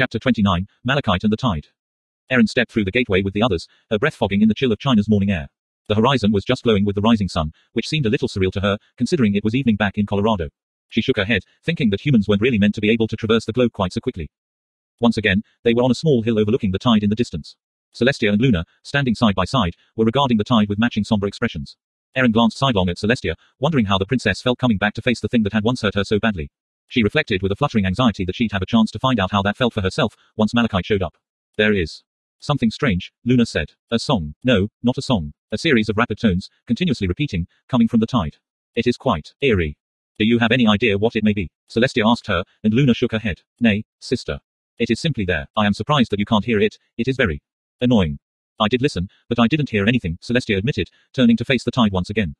Chapter 29 Malachite and the Tide. Erin stepped through the gateway with the others, her breath fogging in the chill of China's morning air. The horizon was just glowing with the rising sun, which seemed a little surreal to her, considering it was evening back in Colorado. She shook her head, thinking that humans weren't really meant to be able to traverse the globe quite so quickly. Once again, they were on a small hill overlooking the tide in the distance. Celestia and Luna, standing side by side, were regarding the tide with matching somber expressions. Erin glanced sidelong at Celestia, wondering how the princess felt coming back to face the thing that had once hurt her so badly. She reflected with a fluttering anxiety that she'd have a chance to find out how that felt for herself, once Malachite showed up. There is something strange, Luna said. A song. No, not a song. A series of rapid tones, continuously repeating, coming from the tide. It is quite eerie. Do you have any idea what it may be? Celestia asked her, and Luna shook her head. Nay, sister. It is simply there. I am surprised that you can't hear it. It is very annoying. I did listen, but I didn't hear anything, Celestia admitted, turning to face the tide once again.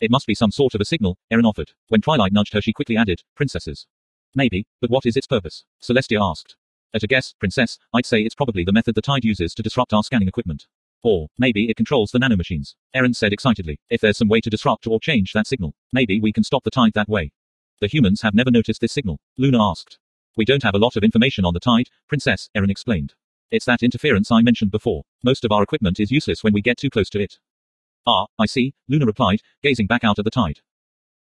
It must be some sort of a signal, Erin offered. When Twilight nudged her she quickly added, princesses. Maybe, but what is its purpose? Celestia asked. At a guess, princess, I'd say it's probably the method the Tide uses to disrupt our scanning equipment. Or, maybe it controls the nanomachines. Erin said excitedly. If there's some way to disrupt or change that signal, maybe we can stop the Tide that way. The humans have never noticed this signal, Luna asked. We don't have a lot of information on the Tide, princess, Erin explained. It's that interference I mentioned before. Most of our equipment is useless when we get too close to it. Ah, I see, Luna replied, gazing back out at the tide.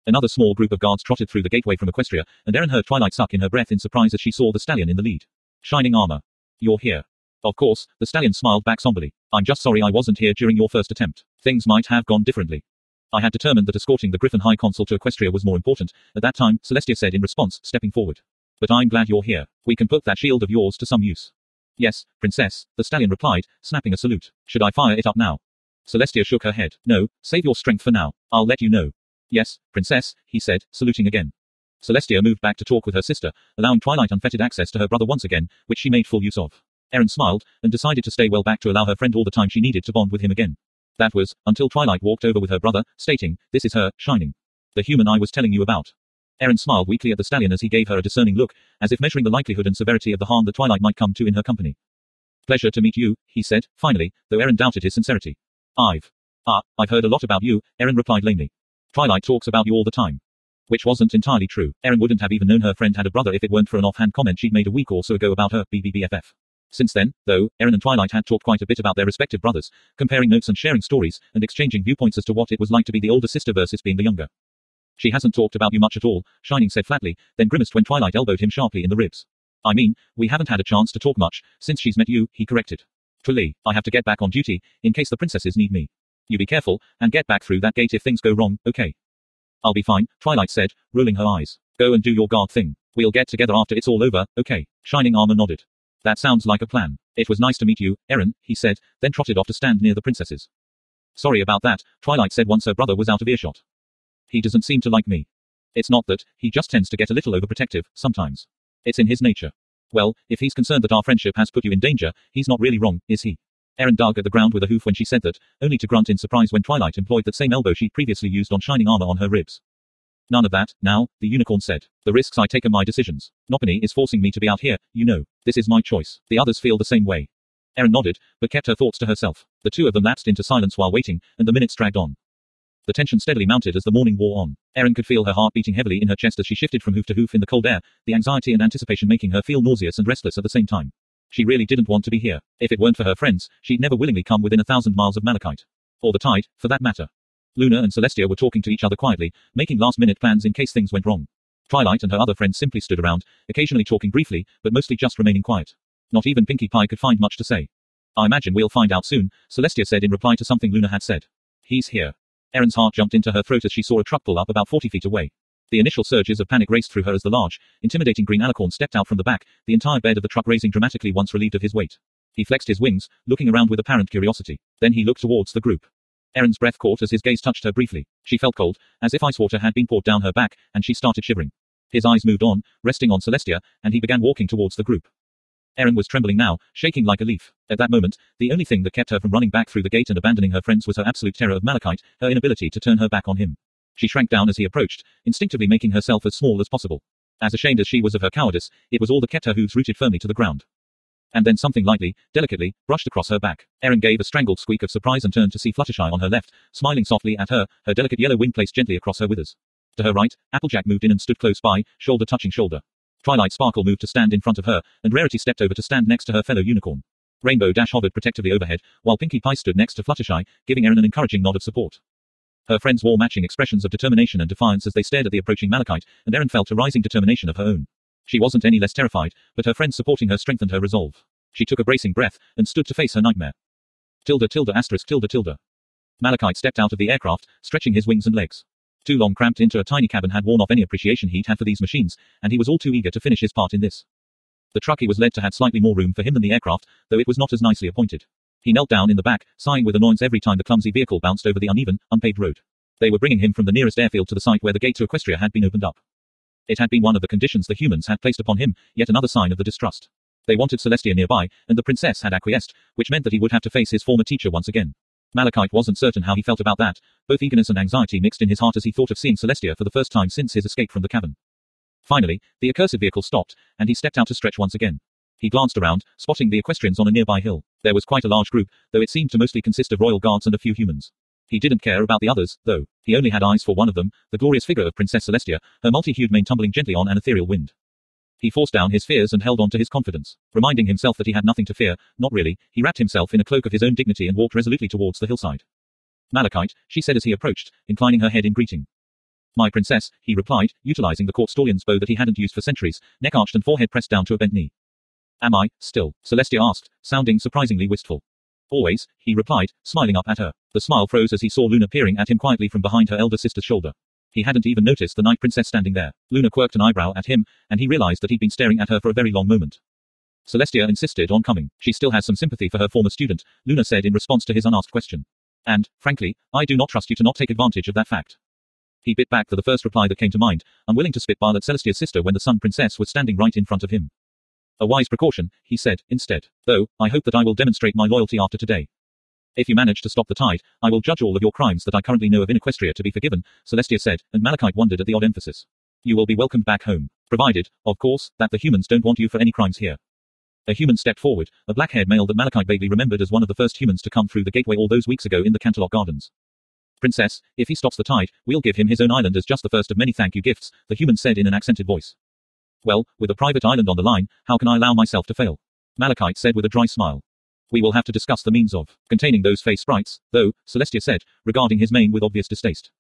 Another small group of guards trotted through the gateway from Equestria, and Erin heard Twilight suck in her breath in surprise as she saw the stallion in the lead. Shining Armor. You're here. Of course, the stallion smiled back somberly. I'm just sorry I wasn't here during your first attempt. Things might have gone differently. I had determined that escorting the Griffin High Consul to Equestria was more important, at that time, Celestia said in response, stepping forward. But I'm glad you're here. We can put that shield of yours to some use. Yes, princess, the stallion replied, snapping a salute. Should I fire it up now? Celestia shook her head. No, save your strength for now. I'll let you know. Yes, princess, he said, saluting again. Celestia moved back to talk with her sister, allowing Twilight unfettered access to her brother once again, which she made full use of. Erin smiled, and decided to stay well back to allow her friend all the time she needed to bond with him again. That was, until Twilight walked over with her brother, stating, This is her, Shining. The human I was telling you about. Erin smiled weakly at the stallion as he gave her a discerning look, as if measuring the likelihood and severity of the harm that Twilight might come to in her company. Pleasure to meet you, he said, finally, though Erin doubted his sincerity. I've. Ah, I've heard a lot about you, Erin replied lamely. Twilight talks about you all the time. Which wasn't entirely true. Erin wouldn't have even known her friend had a brother if it weren't for an offhand comment she'd made a week or so ago about her BBBFF. Since then, though, Erin and Twilight had talked quite a bit about their respective brothers, comparing notes and sharing stories, and exchanging viewpoints as to what it was like to be the older sister versus being the younger. She hasn't talked about you much at all, Shining said flatly, then grimaced when Twilight elbowed him sharply in the ribs. I mean, we haven't had a chance to talk much, since she's met you, he corrected. Twilly, I have to get back on duty, in case the princesses need me. You be careful, and get back through that gate if things go wrong, okay? I'll be fine, Twilight said, rolling her eyes. Go and do your guard thing. We'll get together after it's all over, okay? Shining Armor nodded. That sounds like a plan. It was nice to meet you, Erin, he said, then trotted off to stand near the princesses. Sorry about that, Twilight said once her brother was out of earshot. He doesn't seem to like me. It's not that, he just tends to get a little overprotective, sometimes. It's in his nature. Well, if he's concerned that our friendship has put you in danger, he's not really wrong, is he? Erin dug at the ground with a hoof when she said that, only to grunt in surprise when Twilight employed that same elbow she'd previously used on Shining Armor on her ribs. None of that, now, the unicorn said. The risks I take are my decisions. Nopony is forcing me to be out here, you know. This is my choice. The others feel the same way. Erin nodded, but kept her thoughts to herself. The two of them lapsed into silence while waiting, and the minutes dragged on. The tension steadily mounted as the morning wore on. Erin could feel her heart beating heavily in her chest as she shifted from hoof to hoof in the cold air, the anxiety and anticipation making her feel nauseous and restless at the same time. She really didn't want to be here. If it weren't for her friends, she'd never willingly come within a thousand miles of Malachite. Or the tide, for that matter. Luna and Celestia were talking to each other quietly, making last-minute plans in case things went wrong. Twilight and her other friends simply stood around, occasionally talking briefly, but mostly just remaining quiet. Not even Pinkie Pie could find much to say. I imagine we'll find out soon, Celestia said in reply to something Luna had said. He's here. Erin's heart jumped into her throat as she saw a truck pull up about 40 feet away. The initial surges of panic raced through her as the large, intimidating green alicorn stepped out from the back, the entire bed of the truck raising dramatically once relieved of his weight. He flexed his wings, looking around with apparent curiosity. Then he looked towards the group. Erin's breath caught as his gaze touched her briefly. She felt cold, as if ice water had been poured down her back, and she started shivering. His eyes moved on, resting on Celestia, and he began walking towards the group. Erin was trembling now, shaking like a leaf. At that moment, the only thing that kept her from running back through the gate and abandoning her friends was her absolute terror of Malachite, her inability to turn her back on him. She shrank down as he approached, instinctively making herself as small as possible. As ashamed as she was of her cowardice, it was all that kept her hooves rooted firmly to the ground. And then something lightly, delicately, brushed across her back. Erin gave a strangled squeak of surprise and turned to see Fluttershy on her left, smiling softly at her, her delicate yellow wing placed gently across her withers. To her right, Applejack moved in and stood close by, shoulder touching shoulder. Twilight Sparkle moved to stand in front of her, and Rarity stepped over to stand next to her fellow unicorn. Rainbow Dash hovered protectively overhead, while Pinkie Pie stood next to Fluttershy, giving Erin an encouraging nod of support. Her friends wore matching expressions of determination and defiance as they stared at the approaching Malachite, and Erin felt a rising determination of her own. She wasn't any less terrified, but her friends supporting her strengthened her resolve. She took a bracing breath, and stood to face her nightmare. Tilda tilde asterisk tilde tilde. Malachite stepped out of the aircraft, stretching his wings and legs. Too long cramped into a tiny cabin had worn off any appreciation he'd had for these machines, and he was all too eager to finish his part in this. The truck he was led to had slightly more room for him than the aircraft, though it was not as nicely appointed. He knelt down in the back, sighing with annoyance every time the clumsy vehicle bounced over the uneven, unpaved road. They were bringing him from the nearest airfield to the site where the gate to Equestria had been opened up. It had been one of the conditions the humans had placed upon him, yet another sign of the distrust. They wanted Celestia nearby, and the princess had acquiesced, which meant that he would have to face his former teacher once again. Malachite wasn't certain how he felt about that, both eagerness and anxiety mixed in his heart as he thought of seeing Celestia for the first time since his escape from the cavern. Finally, the accursed vehicle stopped, and he stepped out to stretch once again. He glanced around, spotting the equestrians on a nearby hill. There was quite a large group, though it seemed to mostly consist of royal guards and a few humans. He didn't care about the others, though. He only had eyes for one of them, the glorious figure of Princess Celestia, her multi-hued mane tumbling gently on an ethereal wind. He forced down his fears and held on to his confidence. Reminding himself that he had nothing to fear, not really, he wrapped himself in a cloak of his own dignity and walked resolutely towards the hillside. Malachite, she said as he approached, inclining her head in greeting. My princess, he replied, utilizing the court stallion's bow that he hadn't used for centuries, neck arched and forehead pressed down to a bent knee. Am I, still? Celestia asked, sounding surprisingly wistful. Always, he replied, smiling up at her. The smile froze as he saw Luna peering at him quietly from behind her elder sister's shoulder. He hadn't even noticed the night princess standing there. Luna quirked an eyebrow at him, and he realized that he'd been staring at her for a very long moment. Celestia insisted on coming. She still has some sympathy for her former student, Luna said in response to his unasked question. And, frankly, I do not trust you to not take advantage of that fact. He bit back for the first reply that came to mind, unwilling to spitball at Celestia's sister when the Sun Princess was standing right in front of him. A wise precaution, he said, instead. Though, I hope that I will demonstrate my loyalty after today. If you manage to stop the tide, I will judge all of your crimes that I currently know of in Equestria to be forgiven, Celestia said, and Malachite wondered at the odd emphasis. You will be welcomed back home. Provided, of course, that the humans don't want you for any crimes here. A human stepped forward, a black-haired male that Malachite vaguely remembered as one of the first humans to come through the gateway all those weeks ago in the Canterlot Gardens. Princess, if he stops the tide, we'll give him his own island as just the first of many thank you gifts, the human said in an accented voice. Well, with a private island on the line, how can I allow myself to fail? Malachite said with a dry smile. We will have to discuss the means of containing those fey sprites, though, Celestia said, regarding his mane with obvious distaste.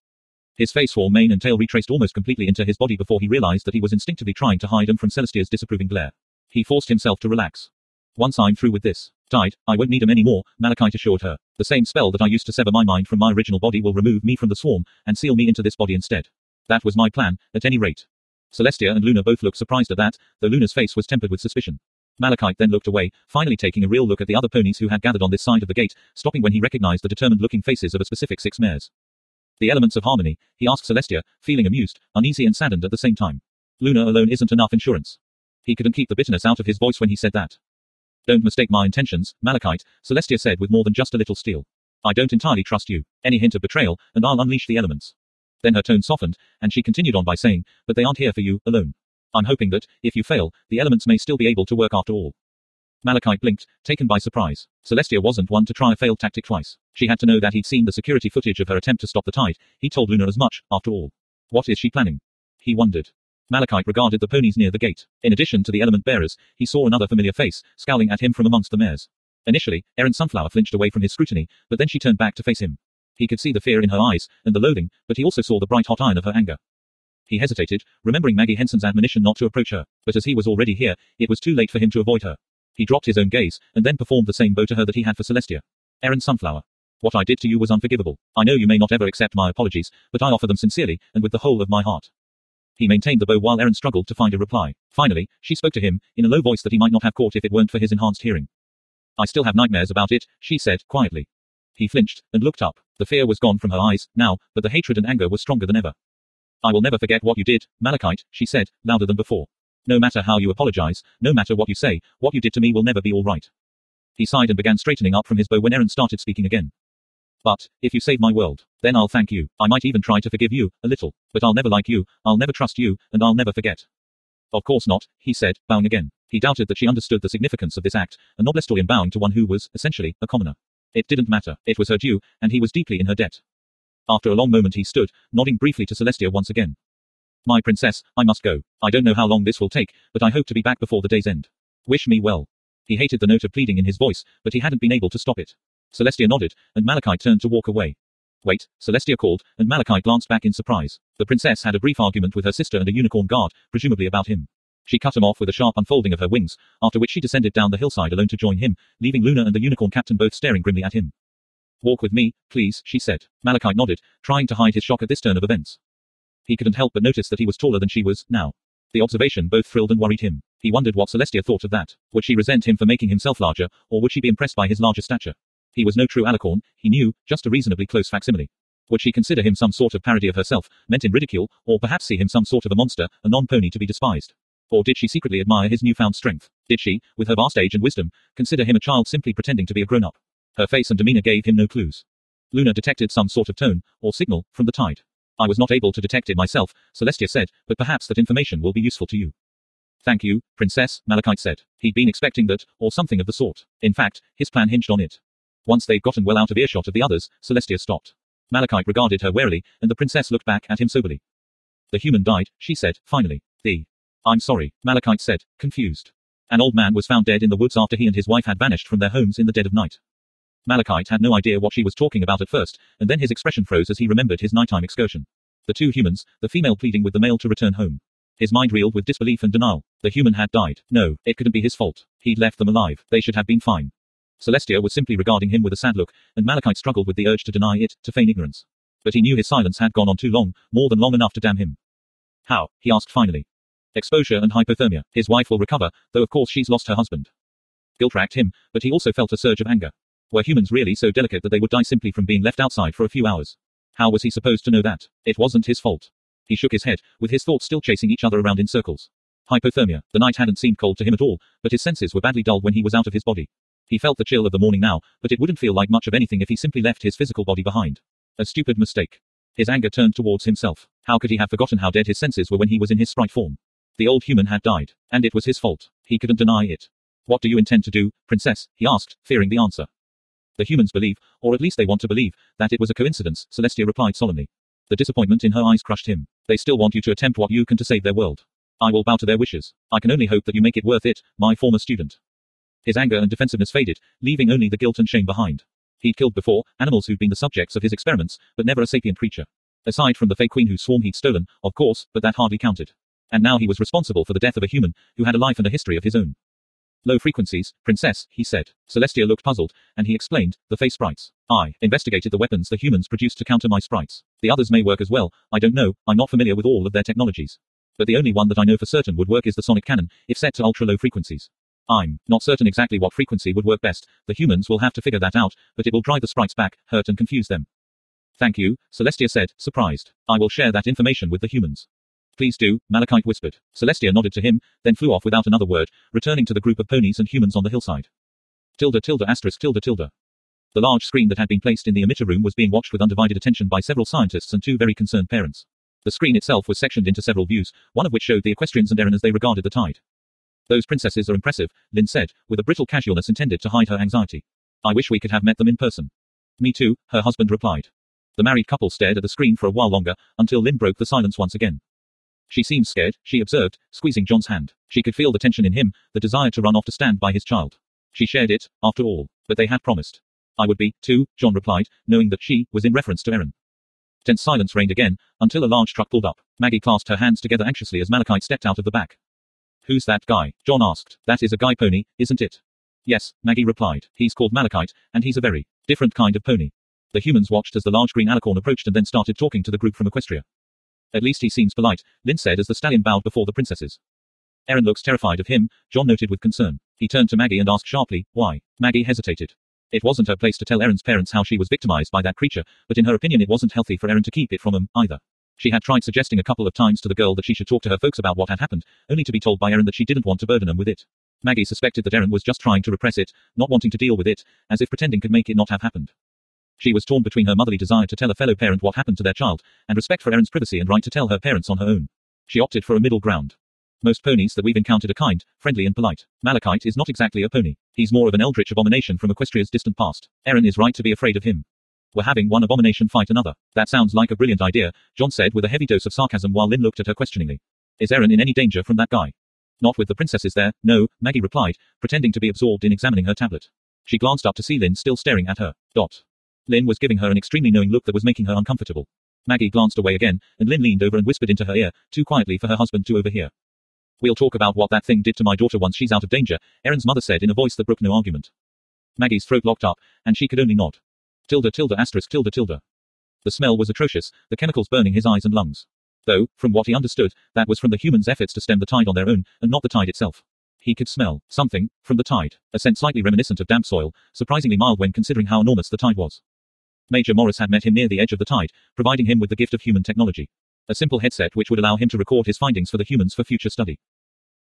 His face for mane and tail retraced almost completely into his body before he realized that he was instinctively trying to hide them from Celestia's disapproving glare. He forced himself to relax. Once I'm through with this, died, I won't need him anymore, Malachite assured her. The same spell that I used to sever my mind from my original body will remove me from the swarm, and seal me into this body instead. That was my plan, at any rate. Celestia and Luna both looked surprised at that, though Luna's face was tempered with suspicion. Malachite then looked away, finally taking a real look at the other ponies who had gathered on this side of the gate, stopping when he recognized the determined-looking faces of a specific six mares. The elements of harmony, he asked Celestia, feeling amused, uneasy and saddened at the same time. Luna alone isn't enough insurance. He couldn't keep the bitterness out of his voice when he said that. Don't mistake my intentions, Malachite, Celestia said with more than just a little steel. I don't entirely trust you. Any hint of betrayal, and I'll unleash the elements. Then her tone softened, and she continued on by saying, But they aren't here for you, alone. I'm hoping that, if you fail, the elements may still be able to work after all. Malachite blinked, taken by surprise. Celestia wasn't one to try a failed tactic twice. She had to know that he'd seen the security footage of her attempt to stop the tide. He told Luna as much, after all. What is she planning? He wondered. Malachite regarded the ponies near the gate. In addition to the element bearers, he saw another familiar face, scowling at him from amongst the mares. Initially, Erin Sunflower flinched away from his scrutiny, but then she turned back to face him. He could see the fear in her eyes, and the loathing, but he also saw the bright hot iron of her anger. He hesitated, remembering Maggie Henson's admonition not to approach her, but as he was already here, it was too late for him to avoid her. He dropped his own gaze, and then performed the same bow to her that he had for Celestia. Erin Sunflower. What I did to you was unforgivable. I know you may not ever accept my apologies, but I offer them sincerely, and with the whole of my heart. He maintained the bow while Erin struggled to find a reply. Finally, she spoke to him, in a low voice that he might not have caught if it weren't for his enhanced hearing. I still have nightmares about it, she said, quietly. He flinched, and looked up. The fear was gone from her eyes, now, but the hatred and anger were stronger than ever. I will never forget what you did, Malachite, she said, louder than before. No matter how you apologize, no matter what you say, what you did to me will never be all right. He sighed and began straightening up from his bow when Erin started speaking again. But, if you save my world, then I'll thank you. I might even try to forgive you, a little. But I'll never like you, I'll never trust you, and I'll never forget. Of course not, he said, bowing again. He doubted that she understood the significance of this act, a noblestolian bowing to one who was, essentially, a commoner. It didn't matter, it was her due, and he was deeply in her debt. After a long moment he stood, nodding briefly to Celestia once again. My princess, I must go. I don't know how long this will take, but I hope to be back before the day's end. Wish me well. He hated the note of pleading in his voice, but he hadn't been able to stop it. Celestia nodded, and Malachite turned to walk away. Wait, Celestia called, and Malachite glanced back in surprise. The princess had a brief argument with her sister and a unicorn guard, presumably about him. She cut him off with a sharp unfolding of her wings, after which she descended down the hillside alone to join him, leaving Luna and the unicorn captain both staring grimly at him. Walk with me, please, she said. Malachite nodded, trying to hide his shock at this turn of events. He couldn't help but notice that he was taller than she was, now. The observation both thrilled and worried him. He wondered what Celestia thought of that. Would she resent him for making himself larger, or would she be impressed by his larger stature? He was no true alicorn, he knew, just a reasonably close facsimile. Would she consider him some sort of parody of herself, meant in ridicule, or perhaps see him some sort of a monster, a non-pony to be despised? Or did she secretly admire his newfound strength? Did she, with her vast age and wisdom, consider him a child simply pretending to be a grown-up? Her face and demeanor gave him no clues. Luna detected some sort of tone, or signal, from the tide. I was not able to detect it myself, Celestia said, but perhaps that information will be useful to you. Thank you, Princess, Malachite said. He'd been expecting that, or something of the sort. In fact, his plan hinged on it. Once they'd gotten well out of earshot of the others, Celestia stopped. Malachite regarded her warily, and the princess looked back at him soberly. The human died, she said, finally. The. I'm sorry, Malachite said, confused. An old man was found dead in the woods after he and his wife had vanished from their homes in the dead of night. Malachite had no idea what she was talking about at first, and then his expression froze as he remembered his nighttime excursion. The two humans, the female pleading with the male to return home. His mind reeled with disbelief and denial. The human had died. No, it couldn't be his fault. He'd left them alive. They should have been fine. Celestia was simply regarding him with a sad look, and Malachite struggled with the urge to deny it, to feign ignorance. But he knew his silence had gone on too long, more than long enough to damn him. How? he asked finally. Exposure and hypothermia. His wife will recover, though of course she's lost her husband. Guilt racked him, but he also felt a surge of anger. Were humans really so delicate that they would die simply from being left outside for a few hours? How was he supposed to know that? It wasn't his fault. He shook his head, with his thoughts still chasing each other around in circles. Hypothermia. The night hadn't seemed cold to him at all, but his senses were badly dulled when he was out of his body. He felt the chill of the morning now, but it wouldn't feel like much of anything if he simply left his physical body behind. A stupid mistake. His anger turned towards himself. How could he have forgotten how dead his senses were when he was in his sprite form? The old human had died, and it was his fault. He couldn't deny it. What do you intend to do, princess? he asked, fearing the answer. The humans believe, or at least they want to believe, that it was a coincidence, Celestia replied solemnly. The disappointment in her eyes crushed him. They still want you to attempt what you can to save their world. I will bow to their wishes. I can only hope that you make it worth it, my former student. His anger and defensiveness faded, leaving only the guilt and shame behind. He'd killed before, animals who'd been the subjects of his experiments, but never a sapient creature. Aside from the fey queen whose swarm he'd stolen, of course, but that hardly counted. And now he was responsible for the death of a human, who had a life and a history of his own. Low frequencies, princess, he said. Celestia looked puzzled, and he explained, the fey sprites. I investigated the weapons the humans produced to counter my sprites. The others may work as well, I don't know, I'm not familiar with all of their technologies. But the only one that I know for certain would work is the sonic cannon, if set to ultra low frequencies. I'm not certain exactly what frequency would work best, the humans will have to figure that out, but it will drive the sprites back, hurt and confuse them. Thank you, Celestia said, surprised. I will share that information with the humans. Please do, Malachite whispered. Celestia nodded to him, then flew off without another word, returning to the group of ponies and humans on the hillside. Tilda tilde asterisk tilde tilde. The large screen that had been placed in the emitter room was being watched with undivided attention by several scientists and two very concerned parents. The screen itself was sectioned into several views, one of which showed the equestrians and Erin as they regarded the tide. Those princesses are impressive, Lin said, with a brittle casualness intended to hide her anxiety. I wish we could have met them in person. Me too, her husband replied. The married couple stared at the screen for a while longer, until Lin broke the silence once again. She seemed scared, she observed, squeezing John's hand. She could feel the tension in him, the desire to run off to stand by his child. She shared it, after all, but they had promised. I would be, too, John replied, knowing that she was in reference to Erin. Tense silence reigned again, until a large truck pulled up. Maggie clasped her hands together anxiously as Malachite stepped out of the back. Who's that guy? John asked. That is a guy pony, isn't it? Yes, Maggie replied. He's called Malachite, and he's a very different kind of pony. The humans watched as the large green alicorn approached and then started talking to the group from Equestria. At least he seems polite, Lin said as the stallion bowed before the princesses. Erin looks terrified of him, John noted with concern. He turned to Maggie and asked sharply, why? Maggie hesitated. It wasn't her place to tell Erin's parents how she was victimized by that creature, but in her opinion it wasn't healthy for Erin to keep it from them, either. She had tried suggesting a couple of times to the girl that she should talk to her folks about what had happened, only to be told by Erin that she didn't want to burden them with it. Maggie suspected that Erin was just trying to repress it, not wanting to deal with it, as if pretending could make it not have happened. She was torn between her motherly desire to tell a fellow parent what happened to their child, and respect for Erin's privacy and right to tell her parents on her own. She opted for a middle ground. Most ponies that we've encountered are kind, friendly and polite. Malachite is not exactly a pony. He's more of an eldritch abomination from Equestria's distant past. Erin is right to be afraid of him. We're having one abomination fight another. That sounds like a brilliant idea, John said with a heavy dose of sarcasm while Lynn looked at her questioningly. Is Erin in any danger from that guy? Not with the princesses there, no, Maggie replied, pretending to be absorbed in examining her tablet. She glanced up to see Lynn still staring at her. Dot. Lynn was giving her an extremely knowing look that was making her uncomfortable. Maggie glanced away again, and Lynn leaned over and whispered into her ear, too quietly for her husband to overhear. We'll talk about what that thing did to my daughter once she's out of danger, Erin's mother said in a voice that brooked no argument. Maggie's throat locked up, and she could only nod. Tilda tilde asterisk tilde tilde. The smell was atrocious, the chemicals burning his eyes and lungs. Though, from what he understood, that was from the humans' efforts to stem the tide on their own, and not the tide itself. He could smell something from the tide, a scent slightly reminiscent of damp soil, surprisingly mild when considering how enormous the tide was. Major Morris had met him near the edge of the tide, providing him with the gift of human technology. A simple headset which would allow him to record his findings for the humans for future study.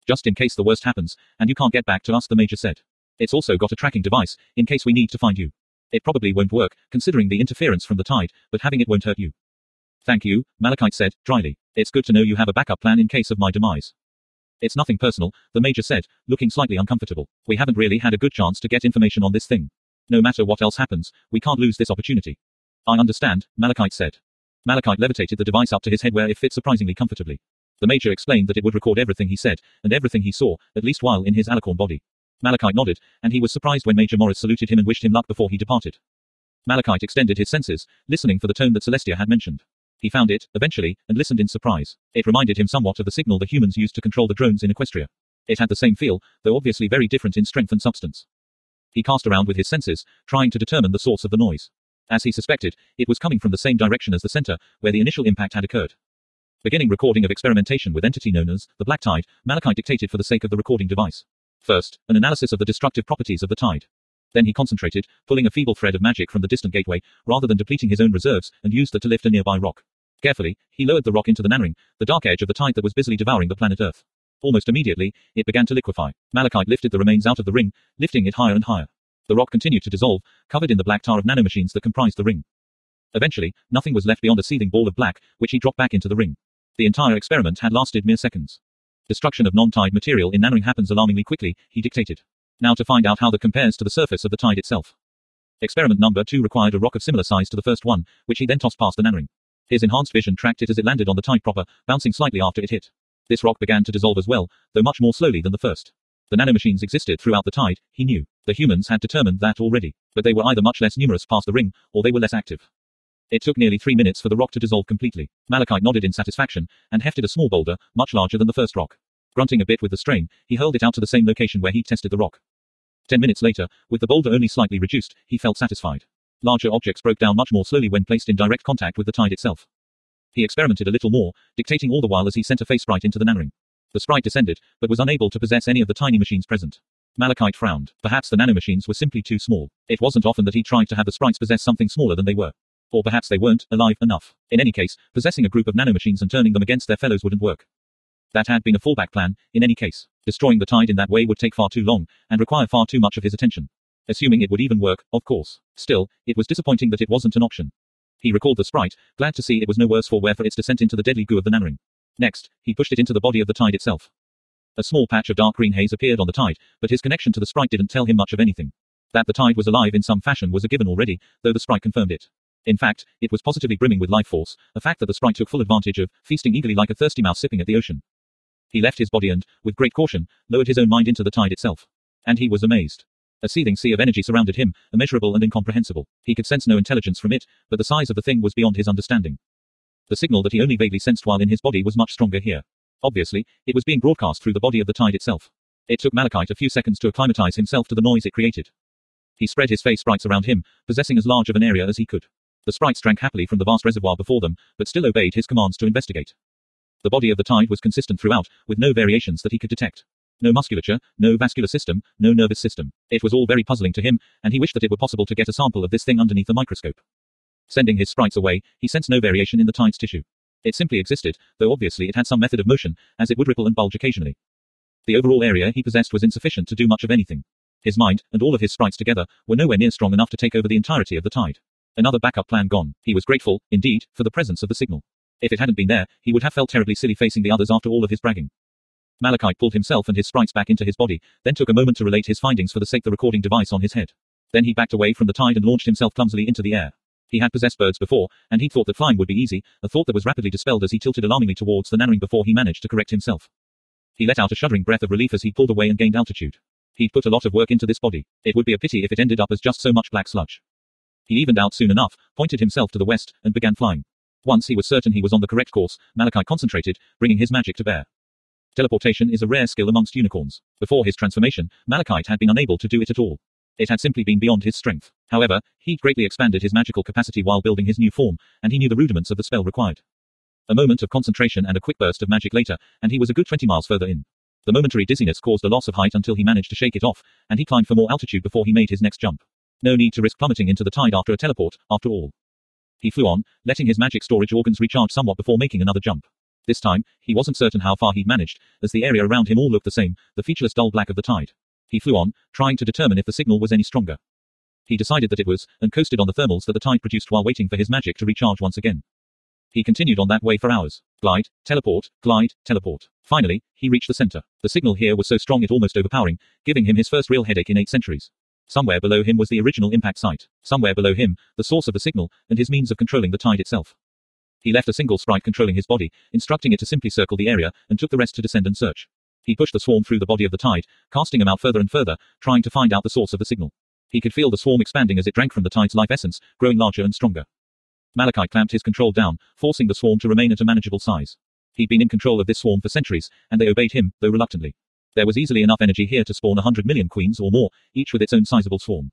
Just in case the worst happens, and you can't get back to us, the Major said. It's also got a tracking device, in case we need to find you. It probably won't work, considering the interference from the tide, but having it won't hurt you. Thank you, Malachite said, dryly. It's good to know you have a backup plan in case of my demise. It's nothing personal, the Major said, looking slightly uncomfortable. We haven't really had a good chance to get information on this thing. No matter what else happens, we can't lose this opportunity. I understand, Malachite said. Malachite levitated the device up to his head where it fit surprisingly comfortably. The Major explained that it would record everything he said, and everything he saw, at least while in his alicorn body. Malachite nodded, and he was surprised when Major Morris saluted him and wished him luck before he departed. Malachite extended his senses, listening for the tone that Celestia had mentioned. He found it, eventually, and listened in surprise. It reminded him somewhat of the signal the humans used to control the drones in Equestria. It had the same feel, though obviously very different in strength and substance. He cast around with his senses, trying to determine the source of the noise. As he suspected, it was coming from the same direction as the center, where the initial impact had occurred. Beginning recording of experimentation with entity known as the Black Tide, Malachite dictated for the sake of the recording device. First, an analysis of the destructive properties of the tide. Then he concentrated, pulling a feeble thread of magic from the distant gateway, rather than depleting his own reserves, and used that to lift a nearby rock. Carefully, he lowered the rock into the nanoring, the dark edge of the tide that was busily devouring the planet Earth. Almost immediately, it began to liquefy. Malachite lifted the remains out of the ring, lifting it higher and higher. The rock continued to dissolve, covered in the black tar of nanomachines that comprised the ring. Eventually, nothing was left beyond a seething ball of black, which he dropped back into the ring. The entire experiment had lasted mere seconds. Destruction of non-tide material in nanoring happens alarmingly quickly, he dictated. Now to find out how that compares to the surface of the tide itself. Experiment number two required a rock of similar size to the first one, which he then tossed past the nanoring. His enhanced vision tracked it as it landed on the tide proper, bouncing slightly after it hit. This rock began to dissolve as well, though much more slowly than the first. The nanomachines existed throughout the tide, he knew. The humans had determined that already, but they were either much less numerous past the ring, or they were less active. It took nearly three minutes for the rock to dissolve completely. Malachite nodded in satisfaction, and hefted a small boulder, much larger than the first rock. Grunting a bit with the strain, he hurled it out to the same location where he tested the rock. Ten minutes later, with the boulder only slightly reduced, he felt satisfied. Larger objects broke down much more slowly when placed in direct contact with the tide itself. He experimented a little more, dictating all the while as he sent a fey sprite into the nanoring. The sprite descended, but was unable to possess any of the tiny machines present. Malachite frowned. Perhaps the nanomachines were simply too small. It wasn't often that he tried to have the sprites possess something smaller than they were. Or perhaps they weren't alive enough. In any case, possessing a group of nanomachines and turning them against their fellows wouldn't work. That had been a fallback plan, in any case. Destroying the tide in that way would take far too long, and require far too much of his attention. Assuming it would even work, of course. Still, it was disappointing that it wasn't an option. He recalled the sprite, glad to see it was no worse for wear for its descent into the deadly goo of the nanoring. Next, he pushed it into the body of the tide itself. A small patch of dark green haze appeared on the tide, but his connection to the sprite didn't tell him much of anything. That the tide was alive in some fashion was a given already, though the sprite confirmed it. In fact, it was positively brimming with life force, a fact that the sprite took full advantage of, feasting eagerly like a thirsty mouse sipping at the ocean. He left his body and, with great caution, lowered his own mind into the tide itself. And he was amazed. A seething sea of energy surrounded him, immeasurable and incomprehensible. He could sense no intelligence from it, but the size of the thing was beyond his understanding. The signal that he only vaguely sensed while in his body was much stronger here. Obviously, it was being broadcast through the body of the tide itself. It took Malachite a few seconds to acclimatize himself to the noise it created. He spread his fey sprites around him, possessing as large of an area as he could. The sprites drank happily from the vast reservoir before them, but still obeyed his commands to investigate. The body of the tide was consistent throughout, with no variations that he could detect. No musculature, no vascular system, no nervous system. It was all very puzzling to him, and he wished that it were possible to get a sample of this thing underneath a microscope. Sending his sprites away, he sensed no variation in the tide's tissue. It simply existed, though obviously it had some method of motion, as it would ripple and bulge occasionally. The overall area he possessed was insufficient to do much of anything. His mind, and all of his sprites together, were nowhere near strong enough to take over the entirety of the tide. Another backup plan gone. He was grateful, indeed, for the presence of the signal. If it hadn't been there, he would have felt terribly silly facing the others after all of his bragging. Malachite pulled himself and his sprites back into his body, then took a moment to relate his findings for the sake the recording device on his head. Then he backed away from the tide and launched himself clumsily into the air. He had possessed birds before, and he'd thought that flying would be easy, a thought that was rapidly dispelled as he tilted alarmingly towards the nanoring before he managed to correct himself. He let out a shuddering breath of relief as he pulled away and gained altitude. He'd put a lot of work into this body. It would be a pity if it ended up as just so much black sludge. He evened out soon enough, pointed himself to the west, and began flying. Once he was certain he was on the correct course, Malachite concentrated, bringing his magic to bear. Teleportation is a rare skill amongst unicorns. Before his transformation, Malachite had been unable to do it at all. It had simply been beyond his strength. However, he'd greatly expanded his magical capacity while building his new form, and he knew the rudiments of the spell required. A moment of concentration and a quick burst of magic later, and he was a good 20 miles further in. The momentary dizziness caused a loss of height until he managed to shake it off, and he climbed for more altitude before he made his next jump. No need to risk plummeting into the tide after a teleport, after all. He flew on, letting his magic storage organs recharge somewhat before making another jump. This time, he wasn't certain how far he'd managed, as the area around him all looked the same, the featureless dull black of the tide. He flew on, trying to determine if the signal was any stronger. He decided that it was, and coasted on the thermals that the tide produced while waiting for his magic to recharge once again. He continued on that way for hours. Glide, teleport, glide, teleport. Finally, he reached the center. The signal here was so strong it almost overpowering, giving him his first real headache in eight centuries. Somewhere below him was the original impact site. Somewhere below him, the source of the signal, and his means of controlling the tide itself. He left a single sprite controlling his body, instructing it to simply circle the area, and took the rest to descend and search. He pushed the swarm through the body of the tide, casting him out further and further, trying to find out the source of the signal. He could feel the swarm expanding as it drank from the tide's life essence, growing larger and stronger. Malachite clamped his control down, forcing the swarm to remain at a manageable size. He'd been in control of this swarm for centuries, and they obeyed him, though reluctantly. There was easily enough energy here to spawn a hundred million queens or more, each with its own sizable swarm.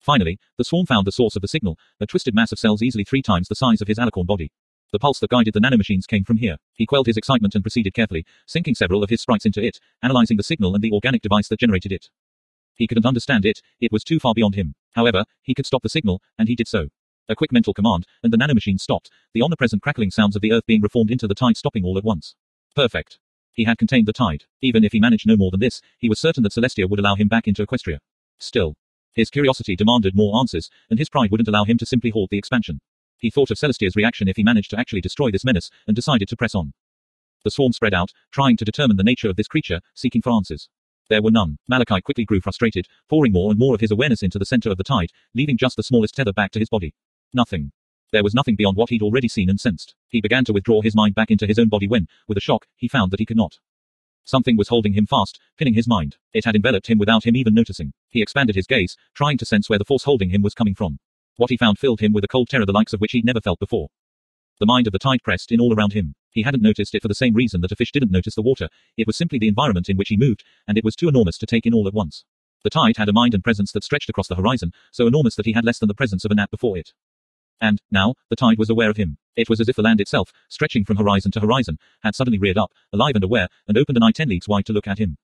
Finally, the swarm found the source of the signal, a twisted mass of cells easily three times the size of his alicorn body. The pulse that guided the nanomachines came from here. He quelled his excitement and proceeded carefully, sinking several of his sprites into it, analyzing the signal and the organic device that generated it. He couldn't understand it, it was too far beyond him. However, he could stop the signal, and he did so. A quick mental command, and the nanomachine stopped, the omnipresent crackling sounds of the earth being reformed into the tide stopping all at once. Perfect. He had contained the tide. Even if he managed no more than this, he was certain that Celestia would allow him back into Equestria. Still, his curiosity demanded more answers, and his pride wouldn't allow him to simply halt the expansion. He thought of Celestia's reaction if he managed to actually destroy this menace, and decided to press on. The swarm spread out, trying to determine the nature of this creature, seeking for answers. There were none. Malachite quickly grew frustrated, pouring more and more of his awareness into the center of the tide, leaving just the smallest tether back to his body. Nothing. There was nothing beyond what he'd already seen and sensed. He began to withdraw his mind back into his own body when, with a shock, he found that he could not. Something was holding him fast, pinning his mind. It had enveloped him without him even noticing. He expanded his gaze, trying to sense where the force holding him was coming from. What he found filled him with a cold terror the likes of which he'd never felt before. The mind of the tide pressed in all around him. He hadn't noticed it for the same reason that a fish didn't notice the water. It was simply the environment in which he moved, and it was too enormous to take in all at once. The tide had a mind and presence that stretched across the horizon, so enormous that he had less than the presence of a gnat before it. And, now, the tide was aware of him. It was as if the land itself, stretching from horizon to horizon, had suddenly reared up, alive and aware, and opened an eye ten leagues wide to look at him.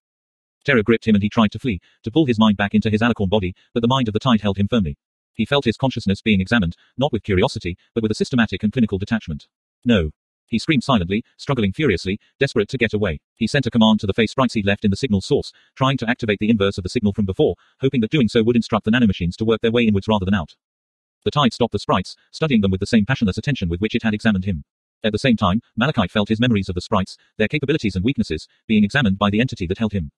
Terror gripped him and he tried to flee, to pull his mind back into his alicorn body, but the mind of the tide held him firmly. He felt his consciousness being examined, not with curiosity, but with a systematic and clinical detachment. No. He screamed silently, struggling furiously, desperate to get away. He sent a command to the fey sprites he'd left in the signal source, trying to activate the inverse of the signal from before, hoping that doing so would instruct the nanomachines to work their way inwards rather than out. The tide stopped the sprites, studying them with the same passionless attention with which it had examined him. At the same time, Malachite felt his memories of the sprites, their capabilities and weaknesses, being examined by the entity that held him.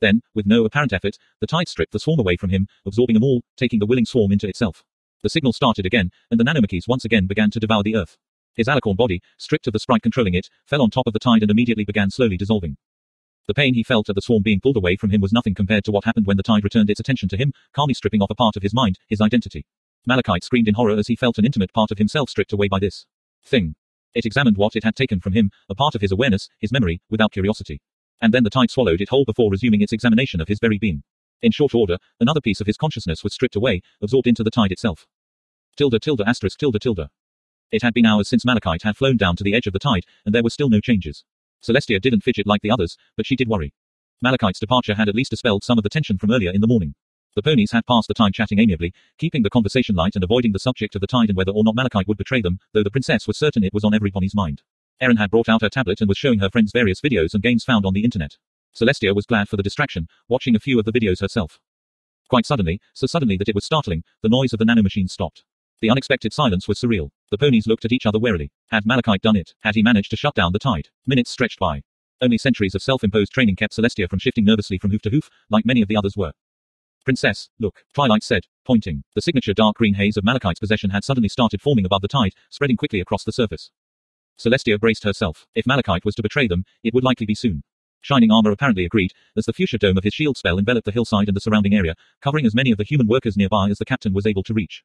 Then, with no apparent effort, the tide stripped the swarm away from him, absorbing them all, taking the willing swarm into itself. The signal started again, and the nanomachines once again began to devour the earth. His alicorn body, stripped of the sprite controlling it, fell on top of the tide and immediately began slowly dissolving. The pain he felt at the swarm being pulled away from him was nothing compared to what happened when the tide returned its attention to him, calmly stripping off a part of his mind, his identity. Malachite screamed in horror as he felt an intimate part of himself stripped away by this thing. It examined what it had taken from him, a part of his awareness, his memory, without curiosity. And then the tide swallowed it whole before resuming its examination of his very being. In short order, another piece of his consciousness was stripped away, absorbed into the tide itself. Tilde tilde asterisk tilde tilde. It had been hours since Malachite had flown down to the edge of the tide, and there were still no changes. Celestia didn't fidget like the others, but she did worry. Malachite's departure had at least dispelled some of the tension from earlier in the morning. The ponies had passed the time chatting amiably, keeping the conversation light and avoiding the subject of the tide and whether or not Malachite would betray them, though the princess was certain it was on every pony's mind. Erin had brought out her tablet and was showing her friends various videos and games found on the internet. Celestia was glad for the distraction, watching a few of the videos herself. Quite suddenly, so suddenly that it was startling, the noise of the nanomachine stopped. The unexpected silence was surreal. The ponies looked at each other warily. Had Malachite done it? Had he managed to shut down the tide? Minutes stretched by. Only centuries of self-imposed training kept Celestia from shifting nervously from hoof to hoof, like many of the others were. Princess, look, Twilight said, pointing. The signature dark green haze of Malachite's possession had suddenly started forming above the tide, spreading quickly across the surface. Celestia braced herself. If Malachite was to betray them, it would likely be soon. Shining Armor apparently agreed, as the fuchsia dome of his shield spell enveloped the hillside and the surrounding area, covering as many of the human workers nearby as the captain was able to reach.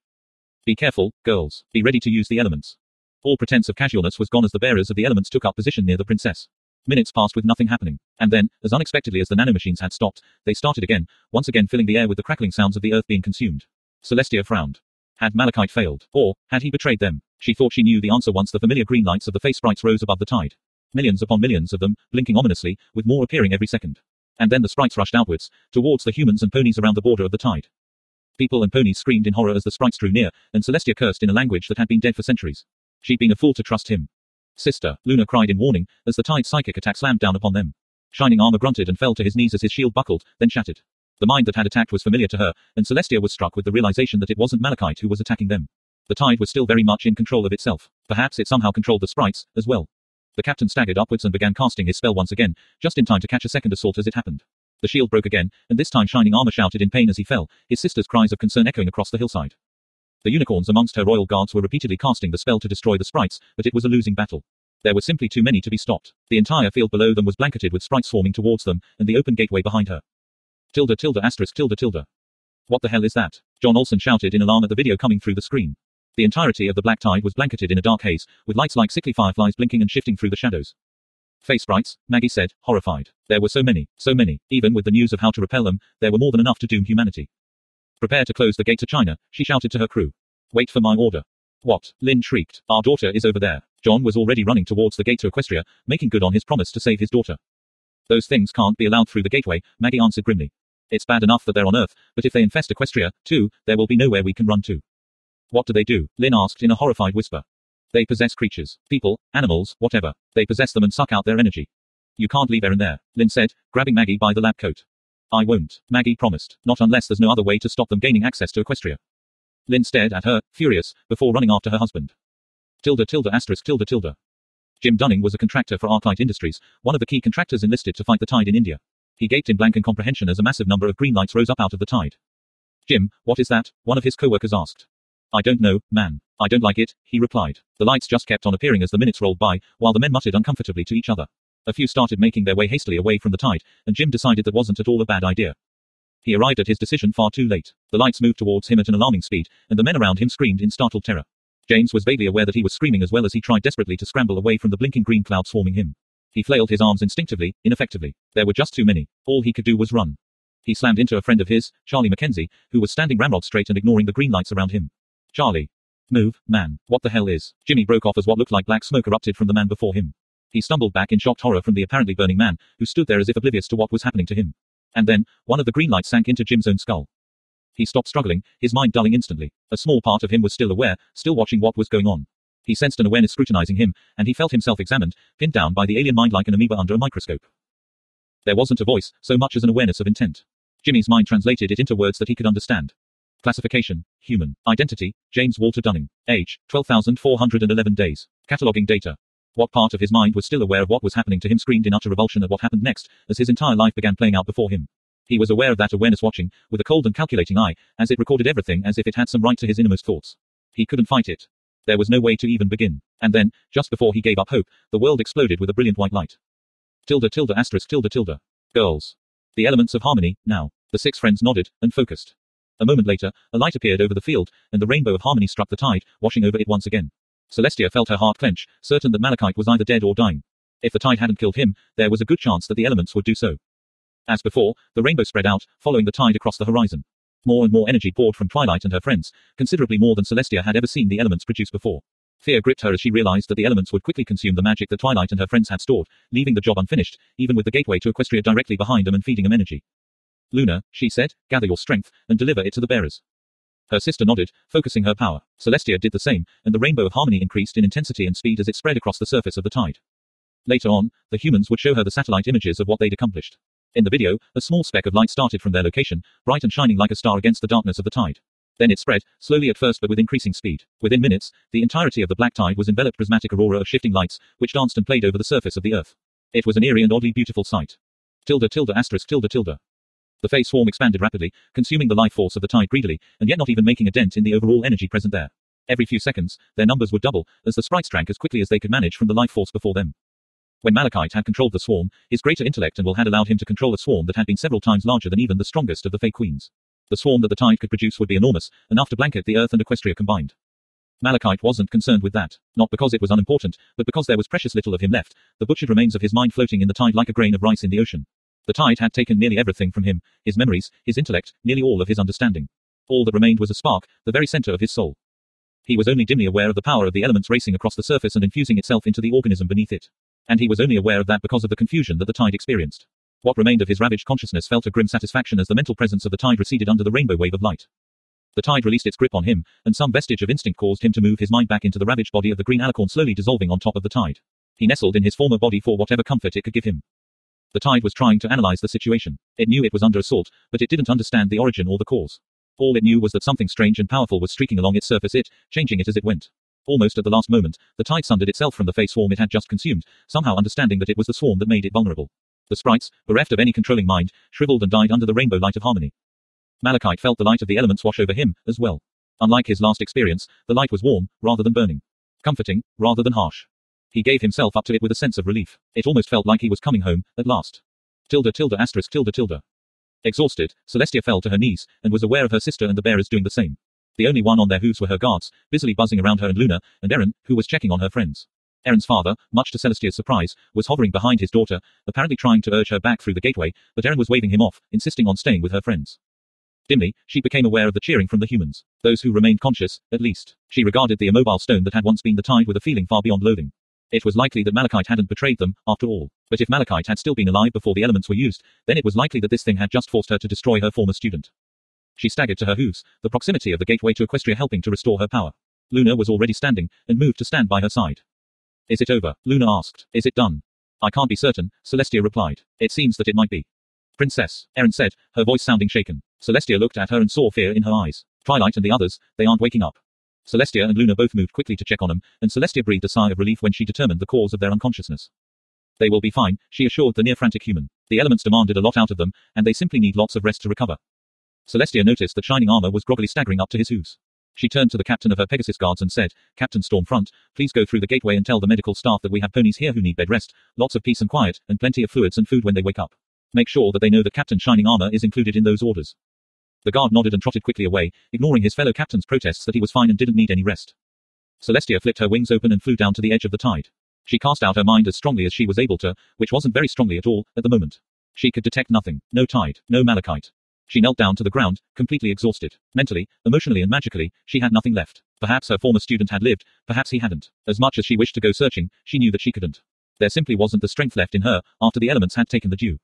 Be careful, girls. Be ready to use the elements. All pretense of casualness was gone as the bearers of the elements took up position near the princess. Minutes passed with nothing happening. And then, as unexpectedly as the nanomachines had stopped, they started again, once again filling the air with the crackling sounds of the earth being consumed. Celestia frowned. Had Malachite failed? Or, had he betrayed them? She thought she knew the answer once the familiar green lights of the fey sprites rose above the tide. Millions upon millions of them, blinking ominously, with more appearing every second. And then the sprites rushed outwards, towards the humans and ponies around the border of the tide. People and ponies screamed in horror as the sprites drew near, and Celestia cursed in a language that had been dead for centuries. She'd been a fool to trust him. Sister, Luna cried in warning, as the tide psychic attack slammed down upon them. Shining Armor grunted and fell to his knees as his shield buckled, then shattered. The mind that had attacked was familiar to her, and Celestia was struck with the realization that it wasn't Malachite who was attacking them. The tide was still very much in control of itself. Perhaps it somehow controlled the sprites, as well. The captain staggered upwards and began casting his spell once again, just in time to catch a second assault as it happened. The shield broke again, and this time Shining Armor shouted in pain as he fell, his sister's cries of concern echoing across the hillside. The unicorns amongst her royal guards were repeatedly casting the spell to destroy the sprites, but it was a losing battle. There were simply too many to be stopped. The entire field below them was blanketed with sprites swarming towards them, and the open gateway behind her. Tilda tilde asterisk tilde tilde. What the hell is that? John Olson shouted in alarm at the video coming through the screen. The entirety of the black tide was blanketed in a dark haze, with lights like sickly fireflies blinking and shifting through the shadows. Fey sprites, Maggie said, horrified. There were so many, so many. Even with the news of how to repel them, there were more than enough to doom humanity. Prepare to close the gate to China, she shouted to her crew. Wait for my order. What? Lynn shrieked. Our daughter is over there. John was already running towards the gate to Equestria, making good on his promise to save his daughter. Those things can't be allowed through the gateway, Maggie answered grimly. It's bad enough that they're on Earth, but if they infest Equestria, too, there will be nowhere we can run to. What do they do? Lin asked in a horrified whisper. They possess creatures, people, animals, whatever. They possess them and suck out their energy. You can't leave Erin there, Lin said, grabbing Maggie by the lab coat. I won't, Maggie promised, not unless there's no other way to stop them gaining access to Equestria. Lin stared at her, furious, before running after her husband. Tilda tilde asterisk tilde tilde. Jim Dunning was a contractor for Arclight Industries, one of the key contractors enlisted to fight the tide in India. He gaped in blank incomprehension as a massive number of green lights rose up out of the tide. Jim, what is that? One of his co-workers asked. I don't know, man. I don't like it, he replied. The lights just kept on appearing as the minutes rolled by, while the men muttered uncomfortably to each other. A few started making their way hastily away from the tide, and Jim decided that wasn't at all a bad idea. He arrived at his decision far too late. The lights moved towards him at an alarming speed, and the men around him screamed in startled terror. James was vaguely aware that he was screaming as well as he tried desperately to scramble away from the blinking green cloud swarming him. He flailed his arms instinctively, ineffectively. There were just too many. All he could do was run. He slammed into a friend of his, Charlie Mackenzie, who was standing ramrod straight and ignoring the green lights around him. Charlie. Move, man. What the hell is? Jimmy broke off as what looked like black smoke erupted from the man before him. He stumbled back in shocked horror from the apparently burning man, who stood there as if oblivious to what was happening to him. And then, one of the green lights sank into Jim's own skull. He stopped struggling, his mind dulling instantly. A small part of him was still aware, still watching what was going on. He sensed an awareness scrutinizing him, and he felt himself examined, pinned down by the alien mind like an amoeba under a microscope. There wasn't a voice, so much as an awareness of intent. Jimmy's mind translated it into words that he could understand. Classification, human. Identity, James Walter Dunning. Age, 12,411 days. Cataloging data. What part of his mind was still aware of what was happening to him screamed in utter revulsion at what happened next, as his entire life began playing out before him. He was aware of that awareness watching, with a cold and calculating eye, as it recorded everything as if it had some right to his innermost thoughts. He couldn't fight it. There was no way to even begin. And then, just before he gave up hope, the world exploded with a brilliant white light. Tilda tilde asterisk tilde tilde. Girls. The elements of harmony, now. The six friends nodded, and focused. A moment later, a light appeared over the field, and the rainbow of harmony struck the tide, washing over it once again. Celestia felt her heart clench, certain that Malachite was either dead or dying. If the tide hadn't killed him, there was a good chance that the elements would do so. As before, the rainbow spread out, following the tide across the horizon. More and more energy poured from Twilight and her friends, considerably more than Celestia had ever seen the elements produce before. Fear gripped her as she realized that the elements would quickly consume the magic that Twilight and her friends had stored, leaving the job unfinished, even with the gateway to Equestria directly behind them and feeding them energy. Luna, she said, gather your strength, and deliver it to the bearers. Her sister nodded, focusing her power. Celestia did the same, and the rainbow of harmony increased in intensity and speed as it spread across the surface of the tide. Later on, the humans would show her the satellite images of what they'd accomplished. In the video, a small speck of light started from their location, bright and shining like a star against the darkness of the tide. Then it spread, slowly at first but with increasing speed. Within minutes, the entirety of the black tide was enveloped prismatic aurora of shifting lights, which danced and played over the surface of the earth. It was an eerie and oddly beautiful sight. Tilda tilde asterisk tilde tilde. The phase swarm expanded rapidly, consuming the life force of the tide greedily, and yet not even making a dent in the overall energy present there. Every few seconds, their numbers would double, as the sprites drank as quickly as they could manage from the life force before them. When Malachite had controlled the swarm, his greater intellect and will had allowed him to control a swarm that had been several times larger than even the strongest of the Fey Queens. The swarm that the tide could produce would be enormous, enough to blanket the earth and Equestria combined. Malachite wasn't concerned with that, not because it was unimportant, but because there was precious little of him left, the butchered remains of his mind floating in the tide like a grain of rice in the ocean. The tide had taken nearly everything from him, his memories, his intellect, nearly all of his understanding. All that remained was a spark, the very center of his soul. He was only dimly aware of the power of the elements racing across the surface and infusing itself into the organism beneath it. And he was only aware of that because of the confusion that the tide experienced. What remained of his ravaged consciousness felt a grim satisfaction as the mental presence of the tide receded under the rainbow wave of light. The tide released its grip on him, and some vestige of instinct caused him to move his mind back into the ravaged body of the green alicorn slowly dissolving on top of the tide. He nestled in his former body for whatever comfort it could give him. The tide was trying to analyze the situation. It knew it was under assault, but it didn't understand the origin or the cause. All it knew was that something strange and powerful was streaking along its surface it, changing it as it went. Almost at the last moment, the tide sundered itself from the fey swarm it had just consumed, somehow understanding that it was the swarm that made it vulnerable. The sprites, bereft of any controlling mind, shriveled and died under the rainbow light of harmony. Malachite felt the light of the elements wash over him, as well. Unlike his last experience, the light was warm, rather than burning. Comforting, rather than harsh. He gave himself up to it with a sense of relief. It almost felt like he was coming home, at last. Tilda tilde asterisk tilde tilde. Exhausted, Celestia fell to her knees, and was aware of her sister and the bearers doing the same. The only one on their hooves were her guards, busily buzzing around her and Luna, and Erin, who was checking on her friends. Erin's father, much to Celestia's surprise, was hovering behind his daughter, apparently trying to urge her back through the gateway, but Erin was waving him off, insisting on staying with her friends. Dimly, she became aware of the cheering from the humans. Those who remained conscious, at least. She regarded the immobile stone that had once been the tide with a feeling far beyond loathing. It was likely that Malachite hadn't betrayed them, after all. But if Malachite had still been alive before the elements were used, then it was likely that this thing had just forced her to destroy her former student. She staggered to her hooves, the proximity of the gateway to Equestria helping to restore her power. Luna was already standing, and moved to stand by her side. Is it over? Luna asked. Is it done? I can't be certain, Celestia replied. It seems that it might be. Princess, Erin said, her voice sounding shaken. Celestia looked at her and saw fear in her eyes. Twilight and the others, they aren't waking up. Celestia and Luna both moved quickly to check on them, and Celestia breathed a sigh of relief when she determined the cause of their unconsciousness. They will be fine, she assured the near frantic human. The elements demanded a lot out of them, and they simply need lots of rest to recover. Celestia noticed that Shining Armor was groggily staggering up to his hooves. She turned to the captain of her Pegasus guards and said, Captain Stormfront, please go through the gateway and tell the medical staff that we have ponies here who need bed rest, lots of peace and quiet, and plenty of fluids and food when they wake up. Make sure that they know that Captain Shining Armor is included in those orders. The guard nodded and trotted quickly away, ignoring his fellow captain's protests that he was fine and didn't need any rest. Celestia flipped her wings open and flew down to the edge of the tide. She cast out her mind as strongly as she was able to, which wasn't very strongly at all, at the moment. She could detect nothing. No tide, no Malachite. She knelt down to the ground, completely exhausted. Mentally, emotionally and magically, she had nothing left. Perhaps her former student had lived, perhaps he hadn't. As much as she wished to go searching, she knew that she couldn't. There simply wasn't the strength left in her, after the elements had taken the dew.